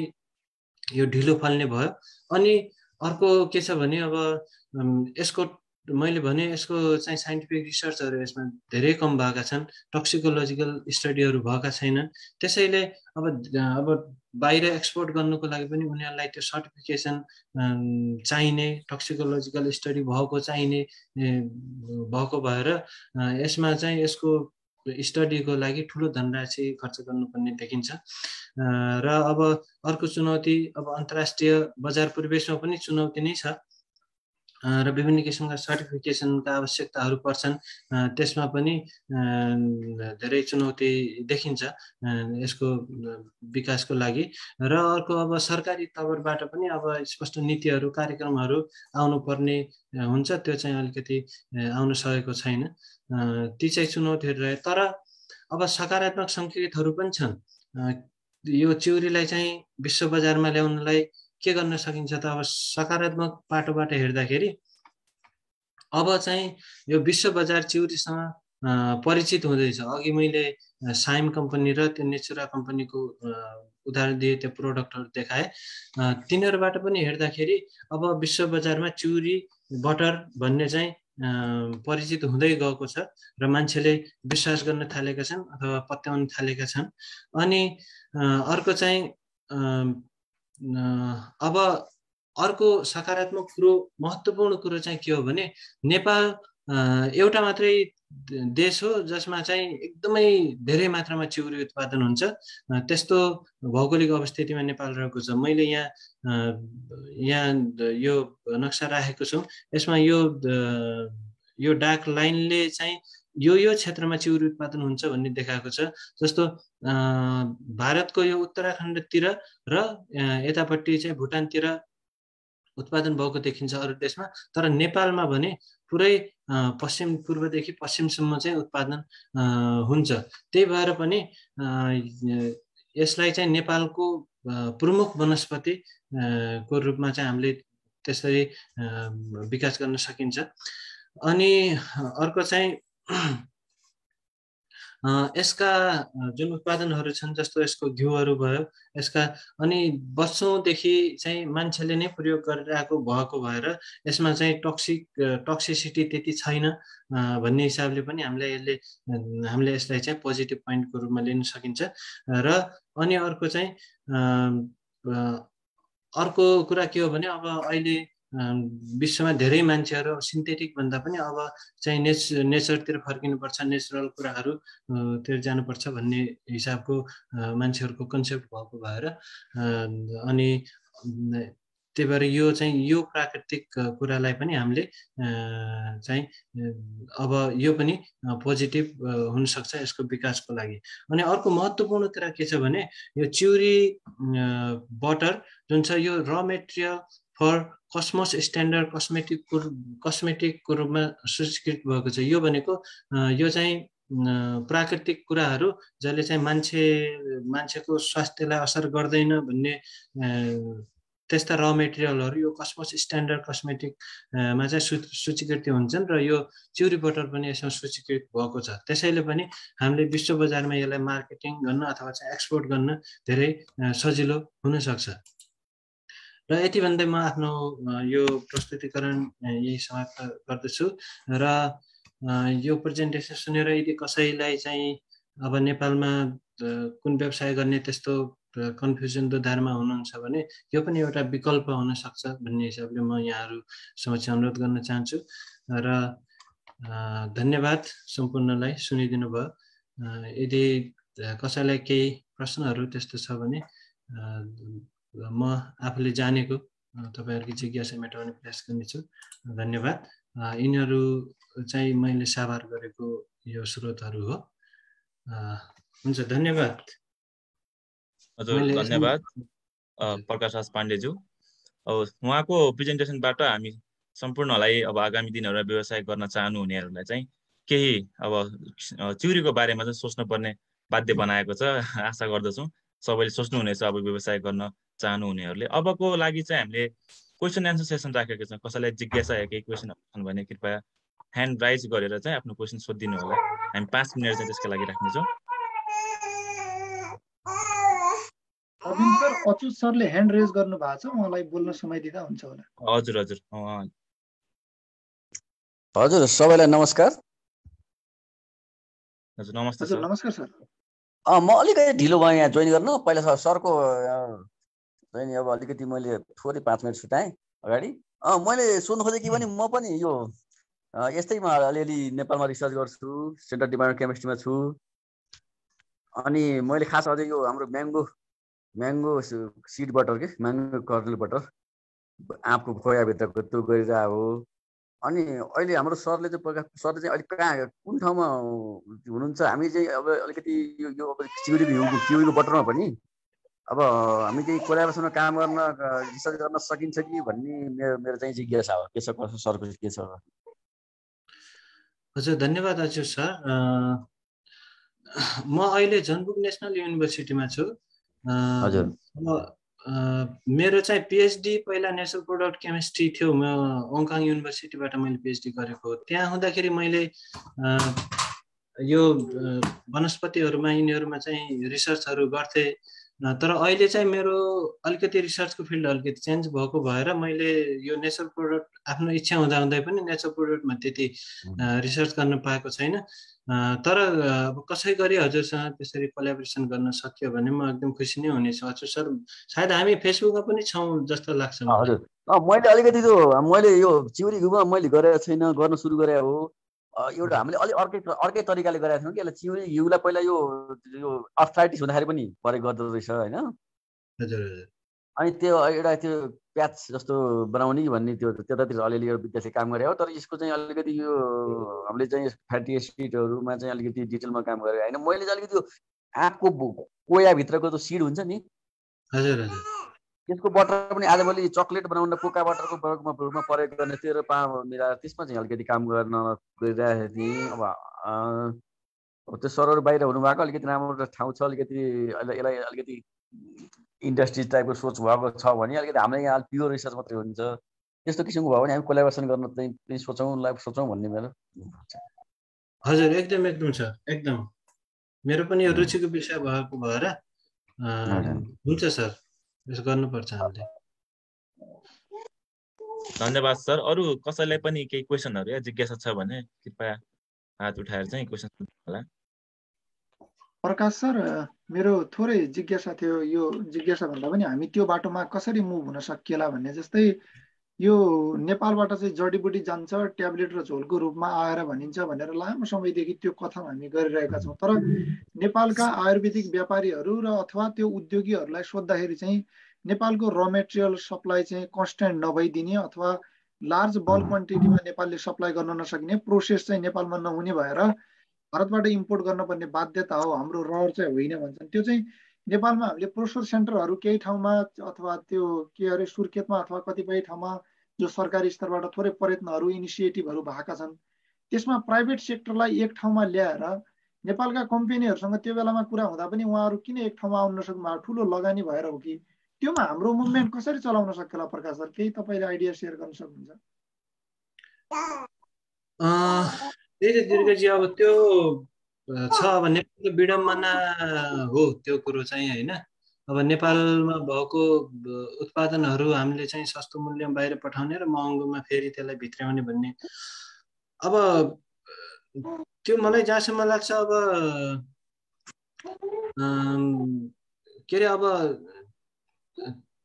यो ढिलो फल्ने भयो। अनि अर्को के छ भने अब यसको मैले भने यसको चाहिँ साइन्टिफिक रिसर्चहरू यसमा धेरै कम भएका छन् टक्सिकोलोजिकल स्टडीहरू भएका छैनन्। त्यसैले अब अब बाहिर एक्सपोर्ट गर्नुको लागि पनि उनीहरूलाई त्यो सर्टिफिकेसन चाहिने टक्सिकोलोजिकल स्टडी भएको चाहिने भएको भएर यसमा चाहिँ यसको स्टडीको लागि ठुलो धनराशि खर्च गर्नुपर्ने देखिन्छ। र अब अर्को चुनौती अब अन्तर्राष्ट्रिय बजार परिवेशमा पनि चुनौती नै छ। र विभिन्न किसिमका सर्टिफिकेसनका आवश्यकताहरू पर्छन्। त्यसमा पनि धेरै चुनौती देखिन्छ यसको विकासको लागि। र अर्को अब सरकारी तवरबाट पनि अब स्पष्ट नीतिहरू कार्यक्रमहरू आउनुपर्ने हुन्छ। त्यो चाहिँ अलिकति आउन सकेको छैन। ती चाहिँ चुनौतीहरू रहे। तर अब सकारात्मक सङ्केतहरू पनि छन्। यो चिउरीलाई चाहिँ विश्व बजारमा ल्याउनलाई के गर्न सकिन्छ त अब सकारात्मक पाटोबाट हेर्दाखेरि अब चाहिँ यो विश्व बजार चिउरीसँग परिचित हुँदैछ। अघि मैले साइम कम्पनी र त्यो नेचुरा कम्पनीको उदाहरण दिए त्यो प्रोडक्टहरू देखाएँ। तिनीहरूबाट पनि हेर्दाखेरि अब विश्व बजारमा चिउरी बटर भन्ने चाहिँ परिचित हुँदै गएको छ र मान्छेले विश्वास गर्न थालेका छन् अथवा पत्याउन थालेका छन्। अनि अर्को चाहिँ अब अर्को सकारात्मक कुरो महत्त्वपूर्ण कुरो चाहिँ के हो भने नेपाल एउटा मात्रै देश हो जसमा चाहिँ एकदमै धेरै मात्रामा चिउरी उत्पादन हुन्छ। त्यस्तो भौगोलिक अवस्थितिमा नेपाल रहेको छ। मैले यहाँ यहाँ यो नक्सा राखेको छु। यसमा यो यो डार्क लाइनले चाहिँ यो यो क्षेत्रमा चिउरी उत्पादन हुन्छ भन्ने देखाएको छ। जस्तो भारतको यो उत्तराखण्डतिर र यतापट्टि चाहिँ भुटानतिर उत्पादन भएको देखिन्छ अरू देशमा तर नेपालमा भने पुरै पश्चिम पूर्वदेखि पश्चिमसम्म चाहिँ उत्पादन हुन्छ। त्यही भएर पनि यसलाई चाहिँ नेपालको प्रमुख वनस्पति को रूपमा चाहिँ हामीले त्यसरी विकास गर्न सकिन्छ। अनि अर्को चाहिँ यसका जुन उत्पादनहरू छन् जस्तो यसको घिउहरू भयो यसका अनि वर्षौँदेखि चाहिँ मान्छेले नै प्रयोग गरिरहेको भएको भएर यसमा चाहिँ टक्सिक टक्सिसिटी त्यति छैन भन्ने हिसाबले पनि हामीलाई यसले हामीले यसलाई चाहिँ पोजिटिभ पोइन्टको रूपमा लिन सकिन्छ। र अनि अर्को चाहिँ अर्को कुरा के हो भने अब अहिले विश्वमा धेरै मान्छेहरू सिन्थेटिक भन्दा पनि अब चाहिँ नेच नेचरतिर फर्किनुपर्छ नेचुरल कुराहरूतिर जानुपर्छ भन्ने हिसाबको मान्छेहरूको कन्सेप्ट भएको भएर अनि त्यही भएर यो चाहिँ यो प्राकृतिक कुरालाई पनि हामीले चाहिँ अब यो पनि पोजिटिभ हुनसक्छ यसको विकासको लागि। अनि अर्को महत्त्वपूर्ण कुरा के छ भने यो चिउरी बटर जुन छ यो र मेटेरियल फर कसमोस स्ट्यान्डर्ड कस्मेटिकको कस्मेटिकको रूपमा सूचीकृत भएको छ। यो भनेको यो चाहिँ प्राकृतिक कुराहरू जसले चाहिँ मान्छे मान्छेको स्वास्थ्यलाई असर गर्दैन भन्ने त्यस्ता र मेटेरियलहरू यो कसमोस स्ट्यान्डर्ड कस्मेटिकमा चाहिँ सू सूचीकृत हुन्छन् र यो चिउरी बटर पनि यसमा सूचीकृत भएको छ। त्यसैले पनि हामीले विश्व बजारमा यसलाई मार्केटिङ गर्न अथवा चाहिँ एक्सपोर्ट गर्न धेरै सजिलो हुनसक्छ। र यति भन्दै म आफ्नो यो प्रस्तुतिकरण यही समाप्त गर्दछु र यो प्रेजेन्टेसन सुनेर यदि कसैलाई चाहिँ अब नेपालमा कुन व्यवसाय गर्ने त्यस्तो कन्फ्युजन दुधारमा हुनुहुन्छ भने यो पनि एउटा विकल्प हुनसक्छ भन्ने हिसाबले म यहाँहरू समक्ष अनुरोध गर्न चाहन्छु र धन्यवाद सम्पूर्णलाई सुनिदिनु भयो। यदि कसैलाई केही प्रश्नहरू त्यस्तो छ भने म आफूले जानेको तपाईँहरूको जिज्ञासा मेटाउने प्रयास गर्नेछु। धन्यवाद। यिनीहरू चाहिँ मैले साभार गरेको यो स्रोतहरू हो। हुन्छ धन्यवाद। हजुर धन्यवाद। प्रकाश राज पाण्डेज्यू। अब उहाँको प्रेजेन्टेसनबाट हामी सम्पूर्णलाई अब आगामी दिनहरूमा व्यवसाय गर्न चाहनुहुनेहरूलाई चाहिँ केही अब चिउरीको बारेमा चाहिँ सोच्नुपर्ने बाध्य बनाएको छ। आशा गर्दछौँ। सबैले सोच्नुहुनेछ अब व्यवसाय गर्न। चाहनुहुनेहरूले अबको लागि चाहिँ हामीले क्वेसन एन्सर सेसन राखेको छौँ। कसैलाई जिज्ञासा या केही क्वेसनहरू छन् भने कृपया ह्यान्ड राइज गरेर चाहिँ आफ्नो क्वेसन सोधिदिनु होला। हामी पाँच मिनट चाहिँ त्यसको लागि राख्नेछौँ अबिन सर अच्युत सरले ह्यान्ड रेज गर्नु भएको छ। उहाँलाई बोल्न समय दिँदा हुन्छ होला। हजुर हजुर। हजुर सबैलाई नमस्कार। हजुर नमस्ते हजुर नमस्कार सर। म अलिकति ढिलो भएँ यहाँ जोइन गर्नु। पहिला सरको चाहिँ अब अलिकति मैले थोरै पाँच मिनट छुट्याएँ अगाडि। मैले सोध्नु खोजेँ कि भने म पनि यो यस्तैमा अलिअलि नेपालमा रिसर्च गर्छु सेन्ट्रल डिपार्टमेन्ट केमिस्ट्रीमा छु। अनि मैले खास अझै यो हाम्रो म्याङ्गो म्याङ्गो सिड बटर के म्याङ्गो कर्नल बटर आँपको खोयाभित्रको त्यो गरिरहेको हो। अनि अहिले हाम्रो सरले चाहिँ प्रकाश सरले चाहिँ अलिक कहाँ कुन ठाउँमा हुनुहुन्छ? हामी चाहिँ अब अलिकति यो यो अब चिउरीको चिउरीको बटरमा पनि अब हामी चाहिँ कोलाबरेसनमा काम गर्न रिसर्च गर्न सकिन्छ कि भन्ने मेरो मेरो चाहिँ जिज्ञासा हो के छ कसो सरको के छ हजुर धन्यवाद हजुर सर। म अहिले जनबुक नेसनल युनिभर्सिटीमा छु। हजुर। मेरो चाहिँ पिएचडी पहिला नेसनल प्रोडक्ट केमिस्ट्री थियो। म ओङकाङ युनिभर्सिटीबाट मैले पिएचडी गरेको त्यहाँ हुँदाखेरि मैले यो वनस्पतिहरूमा यिनीहरूमा चाहिँ रिसर्चहरू गर्थेँ। तर अहिले चाहिँ मेरो अलिकति रिसर्चको फिल्ड अलिकति चेन्ज भएको भएर मैले यो नेचर प्रोडक्ट आफ्नो इच्छा हुँदा हुँदै पनि नेचर प्रोडक्टमा त्यति रिसर्च गर्न पाएको छैन। तर अब कसै गरी हजुरसँग त्यसरी कोलाबरेसन गर्न सक्यो भने म एकदम खुसी नै हुनेछु। हजुर सर सायद हामी फेसबुकमा पनि छौँ जस्तो लाग्छ हजुर। मैले अलिकति त्यो मैले यो चिउरी घुमा मैले गरेको छैन गर्न सुरु गरे हो। एउटा हामीले अलिक अर्कै अर्कै तरिकाले गरेका थियौँ कि यसलाई चिउरी घिउलाई पहिला यो यो अर्थराइटिस हुँदाखेरि पनि प्रयोग गर्दो रहेछ होइन? अनि त्यो एउटा त्यो प्याच जस्तो बनाउने भन्ने त्यो त्यतातिर अलिअलि एउटा विद्यार्थी काम गरे हो तर यसको चाहिँ अलिकति यो हामीले चाहिँ फ्याटी एसिडहरूमा चाहिँ अलिकति डिटेलमा काम गरेको होइन? मैले चाहिँ अलिकति आँपको कोयाभित्रको त्यो सिड हुन्छ नि हजुर हजुर। त्यसको बटर पनि आजभोलि चक्लेट बनाउन कोका बटरको प्रयोगमा रूपमा प्रयोग गर्ने थियो र पा मिलाएर त्यसमा चाहिँ अलिकति काम गर्न गइरहेको थिएँ अब त्यो सरहरू बाहिर हुनुभएको अलिकति राम्रो ठाउँ छ अलिकति यसलाई अलिकति इन्डस्ट्रिज टाइपको सोच भएको छ भने अलिकति हाम्रो यहाँ प्योर रिसर्च मात्रै हुन्छ। त्यस्तो किसिमको भयो भने हामी कोलाबरेसन गर्न चाहिँ सोचौँ सोचौँ भन्ने मेरो हजुर एकदम एकदम छ एकदम। मेरो पनि रुचिको विषय भएको भएर हुन्छ सर। यसो गर्नुपर्छ हामीले। धन्यवाद सर। अरू कसैलाई पनि केही क्वेसनहरू या जिज्ञासा छ भने कृपया हात उठाएर चाहिँ क्वेसन होला। प्रकाश सर मेरो थोरै जिज्ञासा थियो। यो जिज्ञासा भन्दा पनि हामी त्यो बाटोमा कसरी मुभ हुन सकिएला भन्ने जस्तै यो नेपालबाट चाहिँ जडीबुटी जान्छ ट्याब्लेट र झोलको रूपमा आएर भनिन्छ भनेर लामो समयदेखि त्यो कथन हामी गरिरहेका छौँ। तर नेपालका आयुर्वेदिक व्यापारीहरू र अथवा त्यो उद्योगीहरूलाई सोद्धाखेरि चाहिँ नेपालको र मेटेरियल सप्लाई चाहिँ कन्सटेन्ट नभइदिने अथवा लार्ज बल्क क्वान्टिटीमा नेपालले सप्लाई गर्न नसक्ने प्रोसेस चाहिँ नेपालमा नहुने भएर भारतबाट इम्पोर्ट गर्नुपर्ने बाध्यता हो हाम्रो रहर चाहिँ होइन भन्छन्। त्यो चाहिँ नेपालमा हामीले प्रोसर सेन्टरहरू केही ठाउँमा अथवा त्यो के अरे सुर्खेतमा अथवा कतिपय ठाउँमा जो सरकारी स्तरबाट थोरै प्रयत्नहरू इनिसिएटिभहरू भएका छन् त्यसमा प्राइभेट सेक्टरलाई एक ठाउँमा ल्याएर नेपालका कम्पनीहरूसँग त्यो बेलामा कुरा हुँदा पनि उहाँहरू किन एक ठाउँमा आउन नसक्नु? ठुलो लगानी भएर हो कि? त्योमा हाम्रो मुभमेन्ट कसरी चलाउन सक्ला प्रकाश सर? केही तपाईँले आइडिया सेयर गर्न सक्नुहुन्छ? अब त्यो छ अब नेपालको विडम्बना हो त्यो कुरो चाहिँ होइन? अब नेपालमा भएको उत्पादनहरू हामीले चाहिँ सस्तो मूल्यमा बाहिर पठाउने र महँगोमा फेरि त्यसलाई भित्राउने भन्ने। अब त्यो मलाई जहाँसम्म लाग्छ अब के अरे अब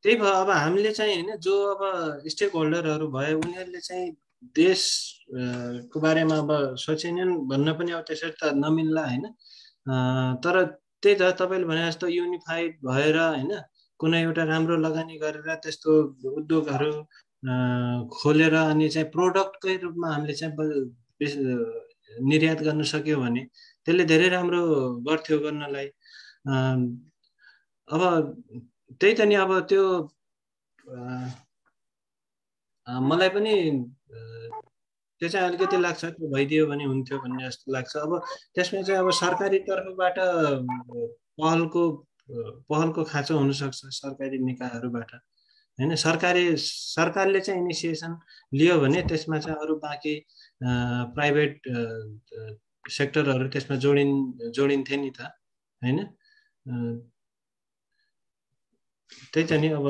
त्यही भयो। अब हामीले चाहिँ होइन जो अब स्टेक होल्डरहरू भयो उनीहरूले चाहिँ देशको बारेमा अब सोचेनन् भन्न पनि अब त्यसरी त नमिल्ला होइन। तर त्यही त तपाईँले भने जस्तो युनिफाइड भएर होइन कुनै एउटा राम्रो लगानी गरेर त्यस्तो उद्योगहरू खोलेर अनि चाहिँ प्रोडक्टकै रूपमा हामीले चाहिँ निर्यात गर्न सक्यो भने त्यसले धेरै राम्रो गर्थ्यो गर्नलाई। अब त्यही त नि अब त्यो मलाई पनि त्यो चाहिँ अलिकति लाग्छ त्यो भइदियो भने हुन्थ्यो भन्ने जस्तो लाग्छ। अब त्यसमा चाहिँ अब सरकारी तर्फबाट पहलको पहलको खाँचो हुनसक्छ सरकारी निकायहरूबाट। होइन सरकारी सरकारले चाहिँ इनिसिएसन लियो भने त्यसमा चाहिँ अरू बाँकी प्राइभेट सेक्टरहरू त्यसमा जोडिन् जोडिन्थे नि त। होइन? त्यही त नि अब।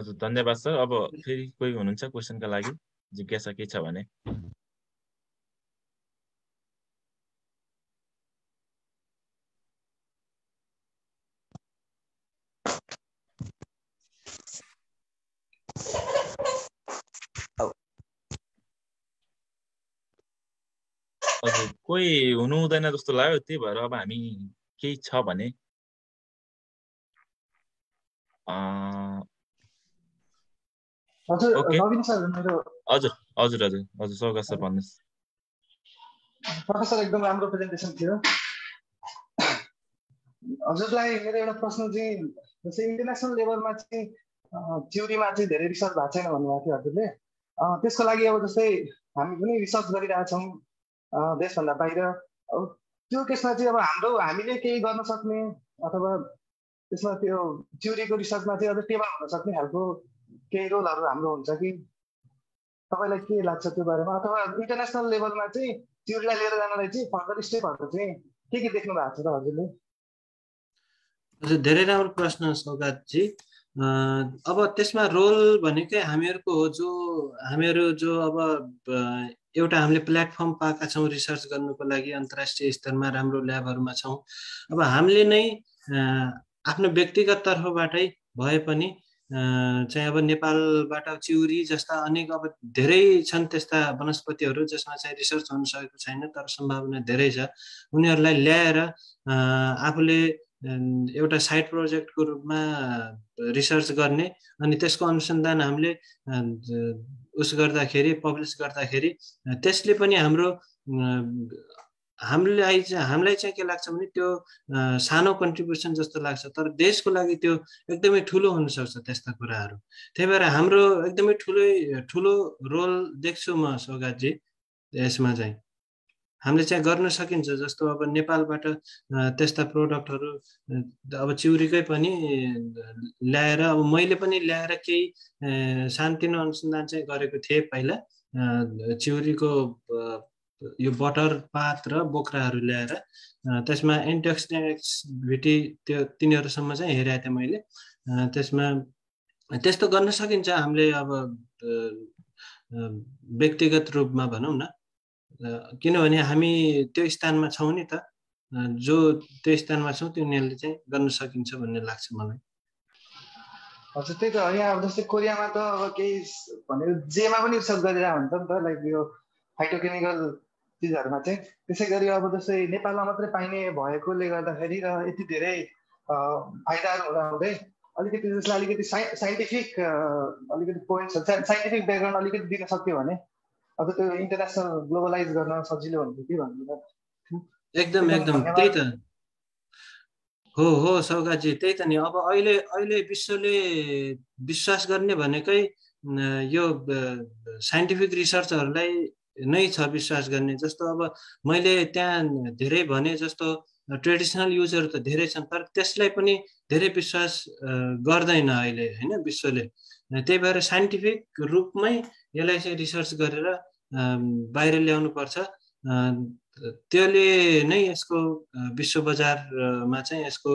हजुर धन्यवाद सर। अब फेरि कोही हुनुहुन्छ क्वेसनका लागि? जिज्ञासा के छ भने? हजुर कोही हुनु हुँदैन जस्तो लाग्यो। त्यही भएर अब हामी केही छ भने हजुर हजुर हजुर हजुर। सौगात सर भन्नुहोस्। प्रोफेसर एकदम राम्रो प्रेजेन्टेसन थियो। हजुरलाई मेरो एउटा प्रश्न चाहिँ जस्तै इन्टरनेसनल लेभलमा चाहिँ थ्योरीमा चाहिँ धेरै रिसर्च भएको छैन भन्नुभएको थियो हजुरले। त्यसको लागि अब जस्तै हामी पनि रिसर्च गरिरहेछौँ देशभन्दा बाहिर। अब त्यो केसमा चाहिँ अब हाम्रो हामीले केही गर्न सक्ने अथवा त्यसमा त्यो थ्योरीको रिसर्चमा चाहिँ अझ टेबल हुन सक्ने खालको केही रोलहरू हाम्रो हुन्छ कि? तपाईँलाई के लाग्छ त्यो बारेमा? अथवा इन्टरनेसनल लेभलमा चाहिँ चिउरीलाई लिएर जानलाई चाहिँ फर्दर स्टेपहरू चाहिँ के के देख्नु भएको छ त हजुरले? हजुर धेरै राम्रो प्रश्न सौगातजी अब त्यसमा रोल भनेकै हामीहरूको हो जो हामीहरू जो अब एउटा हामीले प्लेटफर्म पाएका छौँ रिसर्च गर्नुको लागि अन्तर्राष्ट्रिय स्तरमा राम्रो ल्याबहरूमा छौँ। अब हामीले नै आफ्नो व्यक्तिगत तर्फबाटै भए पनि चाहिँ अब नेपालबाट चिउरी जस्ता अनेक अब धेरै छन् त्यस्ता वनस्पतिहरू जसमा चाहिँ रिसर्च हुन सकेको छैन तर सम्भावना धेरै छ। उनीहरूलाई ल्याएर आफूले एउटा साइड प्रोजेक्टको रूपमा रिसर्च गर्ने अनि त्यसको अनुसन्धान हामीले उस गर्दाखेरि पब्लिस गर्दाखेरि त्यसले पनि हाम्रो हामीलाई चाहिँ हामीलाई चाहिँ के लाग्छ भने त्यो सानो कन्ट्रिब्युसन जस्तो लाग्छ तर देशको लागि त्यो एकदमै ठुलो हुनसक्छ त्यस्ता कुराहरू। त्यही भएर हाम्रो एकदमै ठुलै ठुलो रोल देख्छु म सौगातजी यसमा चाहिँ। हामीले चाहिँ गर्न सकिन्छ जस्तो अब नेपालबाट त्यस्ता प्रोडक्टहरू अब चिउरीकै पनि ल्याएर अब मैले पनि ल्याएर केही सानतिनो अनुसन्धान चाहिँ गरेको थिएँ पहिला। चिउरीको यो बटर पात र बोक्राहरू ल्याएर त्यसमा एन्टिअक्सिडेन्ट्सभिटी त्यो तिनीहरूसम्म चाहिँ हेरेको थिएँ मैले। त्यसमा त्यस्तो गर्न सकिन्छ हामीले अब व्यक्तिगत रूपमा भनौँ न। किनभने हामी त्यो स्थानमा छौँ नि त। जो त्यो स्थानमा छौँ त्यो उनीहरूले चाहिँ गर्न सकिन्छ भन्ने लाग्छ मलाई। हजुर त्यही त। यहाँ अब जस्तै कोरियामा त अब केही भनेर जेमा पनि रिसर्च गरिरहेको हुन्छ नि त। लाइक यो फाइटोकेमिकल चिजहरूमा चाहिँ त्यसै गरी अब जस्तै नेपालमा मात्रै पाइने भएकोले गर्दाखेरि र यति धेरै फाइदाहरू हुँदाहुँदै अलिकति जसलाई अलिकति साइ साइन्टिफिक अलिकति पोइन्ट्सहरू साइन्टिफिक ब्याकग्राउन्ड अलिकति दिन सक्यो भने अब त्यो इन्टरनेसनल ग्लोबलाइज गर्न सजिलो हुन्थ्यो कि भनेर। एकदम एकदम। त्यही त। हो हो सौगाजी त्यही त नि। अब अहिले अहिले विश्वले विश्वास गर्ने भनेकै यो साइन्टिफिक रिसर्चहरूलाई नै छ विश्वास गर्ने जस्तो अब मैले त्यहाँ धेरै भने जस्तो ट्रेडिसनल युजहरू त धेरै छन् तर त्यसलाई पनि धेरै विश्वास गर्दैन अहिले होइन विश्वले। त्यही भएर साइन्टिफिक रूपमै यसलाई चाहिँ रिसर्च गरेर बाहिर ल्याउनु पर्छ। त्यसले नै यसको विश्व बजारमा चाहिँ यसको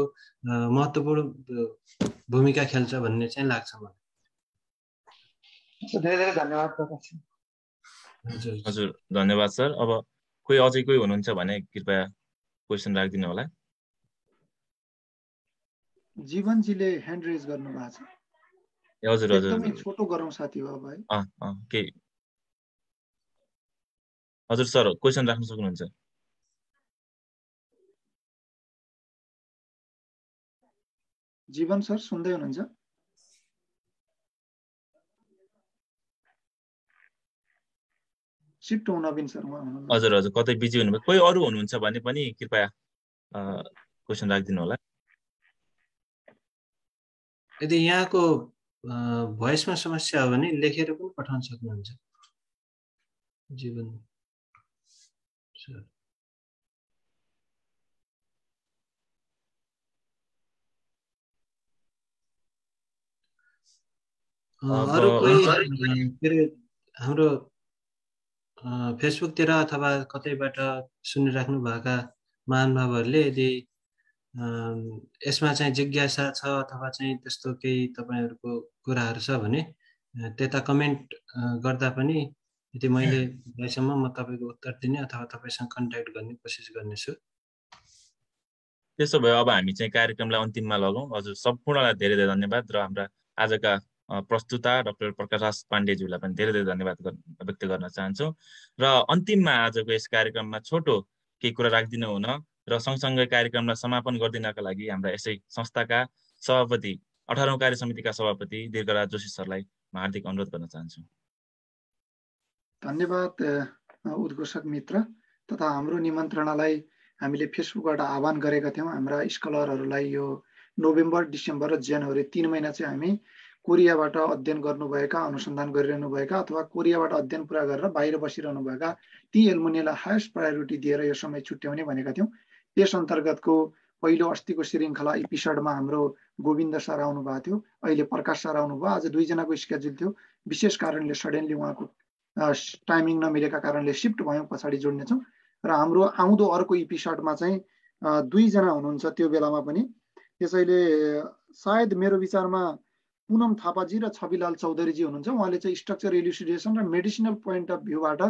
महत्त्वपूर्ण भूमिका खेल्छ भन्ने चाहिँ लाग्छ मलाई। धेरै धेरै धन्यवाद हजुर धन्यवाद सर। अब कोही अझै कोही हुनुहुन्छ भने कृपया क्वेसन राखिदिनु होला। जीवनजीले ह्यान्ड रेज गर्नु भएको छ। ए हजुर हजुर एकदमै छोटो गरौँ साथी हो भाइ। अँ अँ केही। हजुर सर क्वेसन राख्न सक्नुहुन्छ? जीवन सर सुन्दै हुनुहुन्छ? सिफ्ट हो नवीन सर हजुर हजुर कतै बिजी हुनुभयो। कोही अरू हुनुहुन्छ भने पनि कृपया क्वेसन राखिदिनु होला। यदि यहाँको भोइसमा समस्या हो भने लेखेर पनि पठाउन सक्नुहुन्छ। जीवन अरू कोही हाम्रो फेसबुकतिर अथवा कतैबाट सुनिराख्नु भएका महानुभावहरूले यदि यसमा चाहिँ जिज्ञासा छ अथवा चाहिँ त्यस्तो केही तपाईँहरूको कुराहरू छ भने त्यता कमेन्ट गर्दा पनि यदि मैले भएसम्म म तपाईँको उत्तर दिने अथवा तपाईँसँग कन्ट्याक्ट गर्ने कोसिस गर्नेछु। त्यसो भए अब हामी चाहिँ कार्यक्रमलाई अन्तिममा लगौँ। हजुर सम्पूर्णलाई धेरै धेरै धन्यवाद र हाम्रा आजका प्रस्तुता डाक्टर प्रकाश पाण्डेज्यूलाई पनि धेरै धेरै धन्यवाद व्यक्त गर्न चाहन्छौँ। र अन्तिममा आजको यस कार्यक्रममा छोटो केही कुरा राखिदिनु हुन र सँगसँगै कार्यक्रमलाई समापन गरिदिनका लागि हाम्रा यसै संस्थाका सभापति अठारौँ कार्य समितिका सभापति दीर्घराज जोशी सरलाई म हार्दिक अनुरोध गर्न चाहन्छु। धन्यवाद उद्घोषक मित्र तथा हाम्रो निमन्त्रणालाई हामीले फेसबुकबाट आह्वान गरेका थियौँ। हाम्रा स्कलरहरूलाई यो नोभेम्बर डिसेम्बर र जनवरी तिन महिना चाहिँ हामी कोरियाबाट अध्ययन गर्नुभएका अनुसन्धान गरिरहनुभएका अथवा कोरियाबाट अध्ययन पुरा गरेर बाहिर बसिरहनुभएका ती एल्मुनियालाई हायेस्ट प्रायोरिटी दिएर यो समय छुट्याउने भनेका थियौँ। त्यस अन्तर्गतको पहिलो अस्तिको श्रृङ्खला एपिसोडमा हाम्रो गोविन्द सर आउनुभएको थियो। अहिले प्रकाश सर आउनुभयो। आज दुईजनाको स्केड्युल थियो। विशेष कारणले सडनली उहाँको टाइमिङ नमिलेका कारणले सिफ्ट भयौँ पछाडि जोड्नेछौँ र हाम्रो आउँदो अर्को एपिसोडमा चाहिँ दुईजना हुनुहुन्छ त्यो बेलामा पनि। त्यसैले सायद मेरो विचारमा पुनम थापाजी र छविलाल चौधरीजी हुनुहुन्छ उहाँले चाहिँ स्ट्रक्चर इलिसिडेसन र मेडिसिनल पोइन्ट अफ भ्यूबाट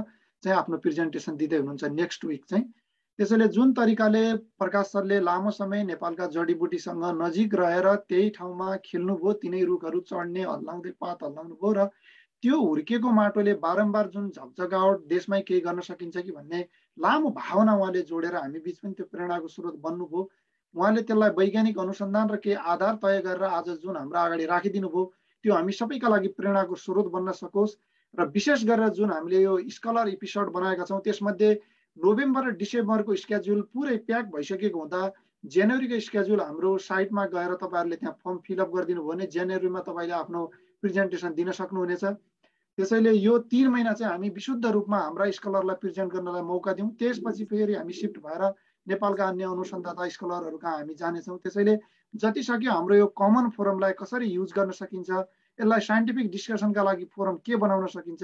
चाहिँ आफ्नो प्रेजेन्टेसन दिँदै हुनुहुन्छ नेक्स्ट विक चाहिँ। त्यसैले जुन तरिकाले प्रकाश सरले लामो समय नेपालका जडीबुटीसँग नजिक रहेर त्यही ठाउँमा खेल्नुभयो तिनै रुखहरू चढ्ने हल्लाउँदै पात हल्लाउनु भयो र त्यो हुर्किएको माटोले बारम्बार जुन झकझगावट देशमै केही गर्न सकिन्छ कि भन्ने लामो भावना उहाँले जोडेर हामी बिच पनि त्यो प्रेरणाको स्रोत बन्नुभयो। उहाँले त्यसलाई वैज्ञानिक अनुसन्धान र केही आधार तय गरेर आज जुन हाम्रो अगाडि राखिदिनु भयो त्यो हामी सबैका लागि प्रेरणाको स्रोत बन्न सकोस् र विशेष गरेर जुन हामीले यो स्कलर एपिसोड बनाएका छौँ त्यसमध्ये नोभेम्बर र डिसेम्बरको स्केड्युल पुरै प्याक भइसकेको हुँदा जनवरीको स्केड्युल हाम्रो साइटमा गएर तपाईँहरूले त्यहाँ फर्म फिलअप गरिदिनु भयो भने जनवरीमा तपाईँले आफ्नो प्रेजेन्टेसन दिन सक्नुहुनेछ। त्यसैले यो तिन महिना चाहिँ हामी विशुद्ध रूपमा हाम्रा स्कलरलाई प्रेजेन्ट गर्नलाई मौका दिउँ। त्यसपछि फेरि हामी सिफ्ट भएर नेपालका अन्य अनुसन्धाता स्कलरहरू कहाँ हामी जानेछौँ। त्यसैले जति सक्यो हाम्रो यो कमन फोरमलाई कसरी युज गर्न सकिन्छ यसलाई साइन्टिफिक डिस्कसनका लागि फोरम के बनाउन सकिन्छ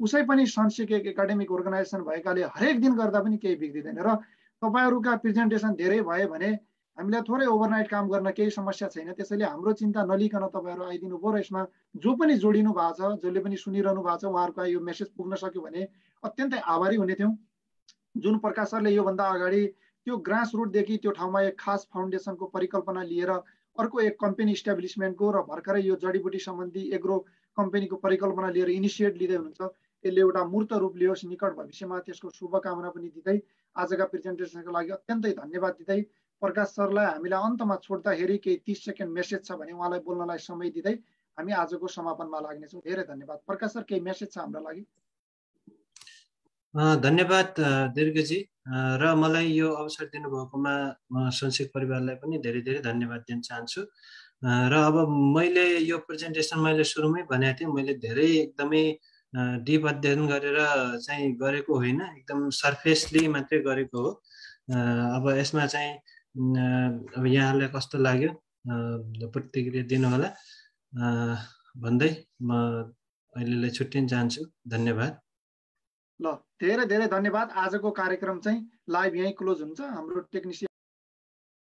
उसै पनि संसिक एकाडेमिक अर्गनाइजेसन भएकाले हरेक दिन गर्दा पनि केही बिग्रिँदैन र तपाईँहरूका प्रेजेन्टेसन धेरै भयो भने हामीलाई थोरै ओभरनाइट काम गर्न केही समस्या छैन। त्यसैले हाम्रो चिन्ता नलिकन तपाईँहरू आइदिनु भयो र यसमा जो पनि जोडिनु भएको छ जसले पनि सुनिरहनु भएको छ उहाँहरूको यो मेसेज पुग्न सक्यो भने अत्यन्तै आभारी हुने थियौँ जुन प्रकाश सरले योभन्दा अगाडि त्यो ग्रास रुटदेखि त्यो ठाउँमा एक खास फाउन्डेसनको परिकल्पना लिएर अर्को एक कम्पनी इस्टाब्लिसमेन्टको र भर्खरै यो जडीबुटी सम्बन्धी एग्रो कम्पनीको परिकल्पना लिएर इनिसिएट लिँदै हुनुहुन्छ। यसले एउटा मूर्त रूप लियोस् निकट भविष्यमा त्यसको शुभकामना पनि दिँदै आजका प्रेजेन्टेसनको लागि अत्यन्तै धन्यवाद दिँदै प्रकाश सरलाई हामीलाई अन्तमा छोड्दाखेरि केही तिस सेकेन्ड मेसेज छ भने उहाँलाई बोल्नलाई समय दिँदै हामी आजको समापनमा लाग्नेछौँ। धेरै धन्यवाद। प्रकाश सर केही मेसेज छ हाम्रो लागि? धन्यवाद दीर्घजी। र मलाई यो अवसर दिनुभएकोमा म संसिक परिवारलाई पनि धेरै धेरै धन्यवाद दिन चाहन्छु। र अब मैले यो प्रेजेन्टेसन मैले सुरुमै भनेको थिएँ मैले धेरै एकदमै डिप अध्ययन गरेर चाहिँ गरेको होइन एकदम सर्फेसली मात्रै गरेको हो। अब यसमा चाहिँ अब यहाँलाई कस्तो लाग्यो? प्रतिक्रिया दिनुहोला। भन्दै म अहिलेलाई छुट्टिन चाहन्छु। धन्यवाद। ल। धेरै धेरै धन्यवाद। आजको कार्यक्रम चाहिँ लाइभ यहीँ क्लोज हुन्छ। हाम्रो टेक्निसियन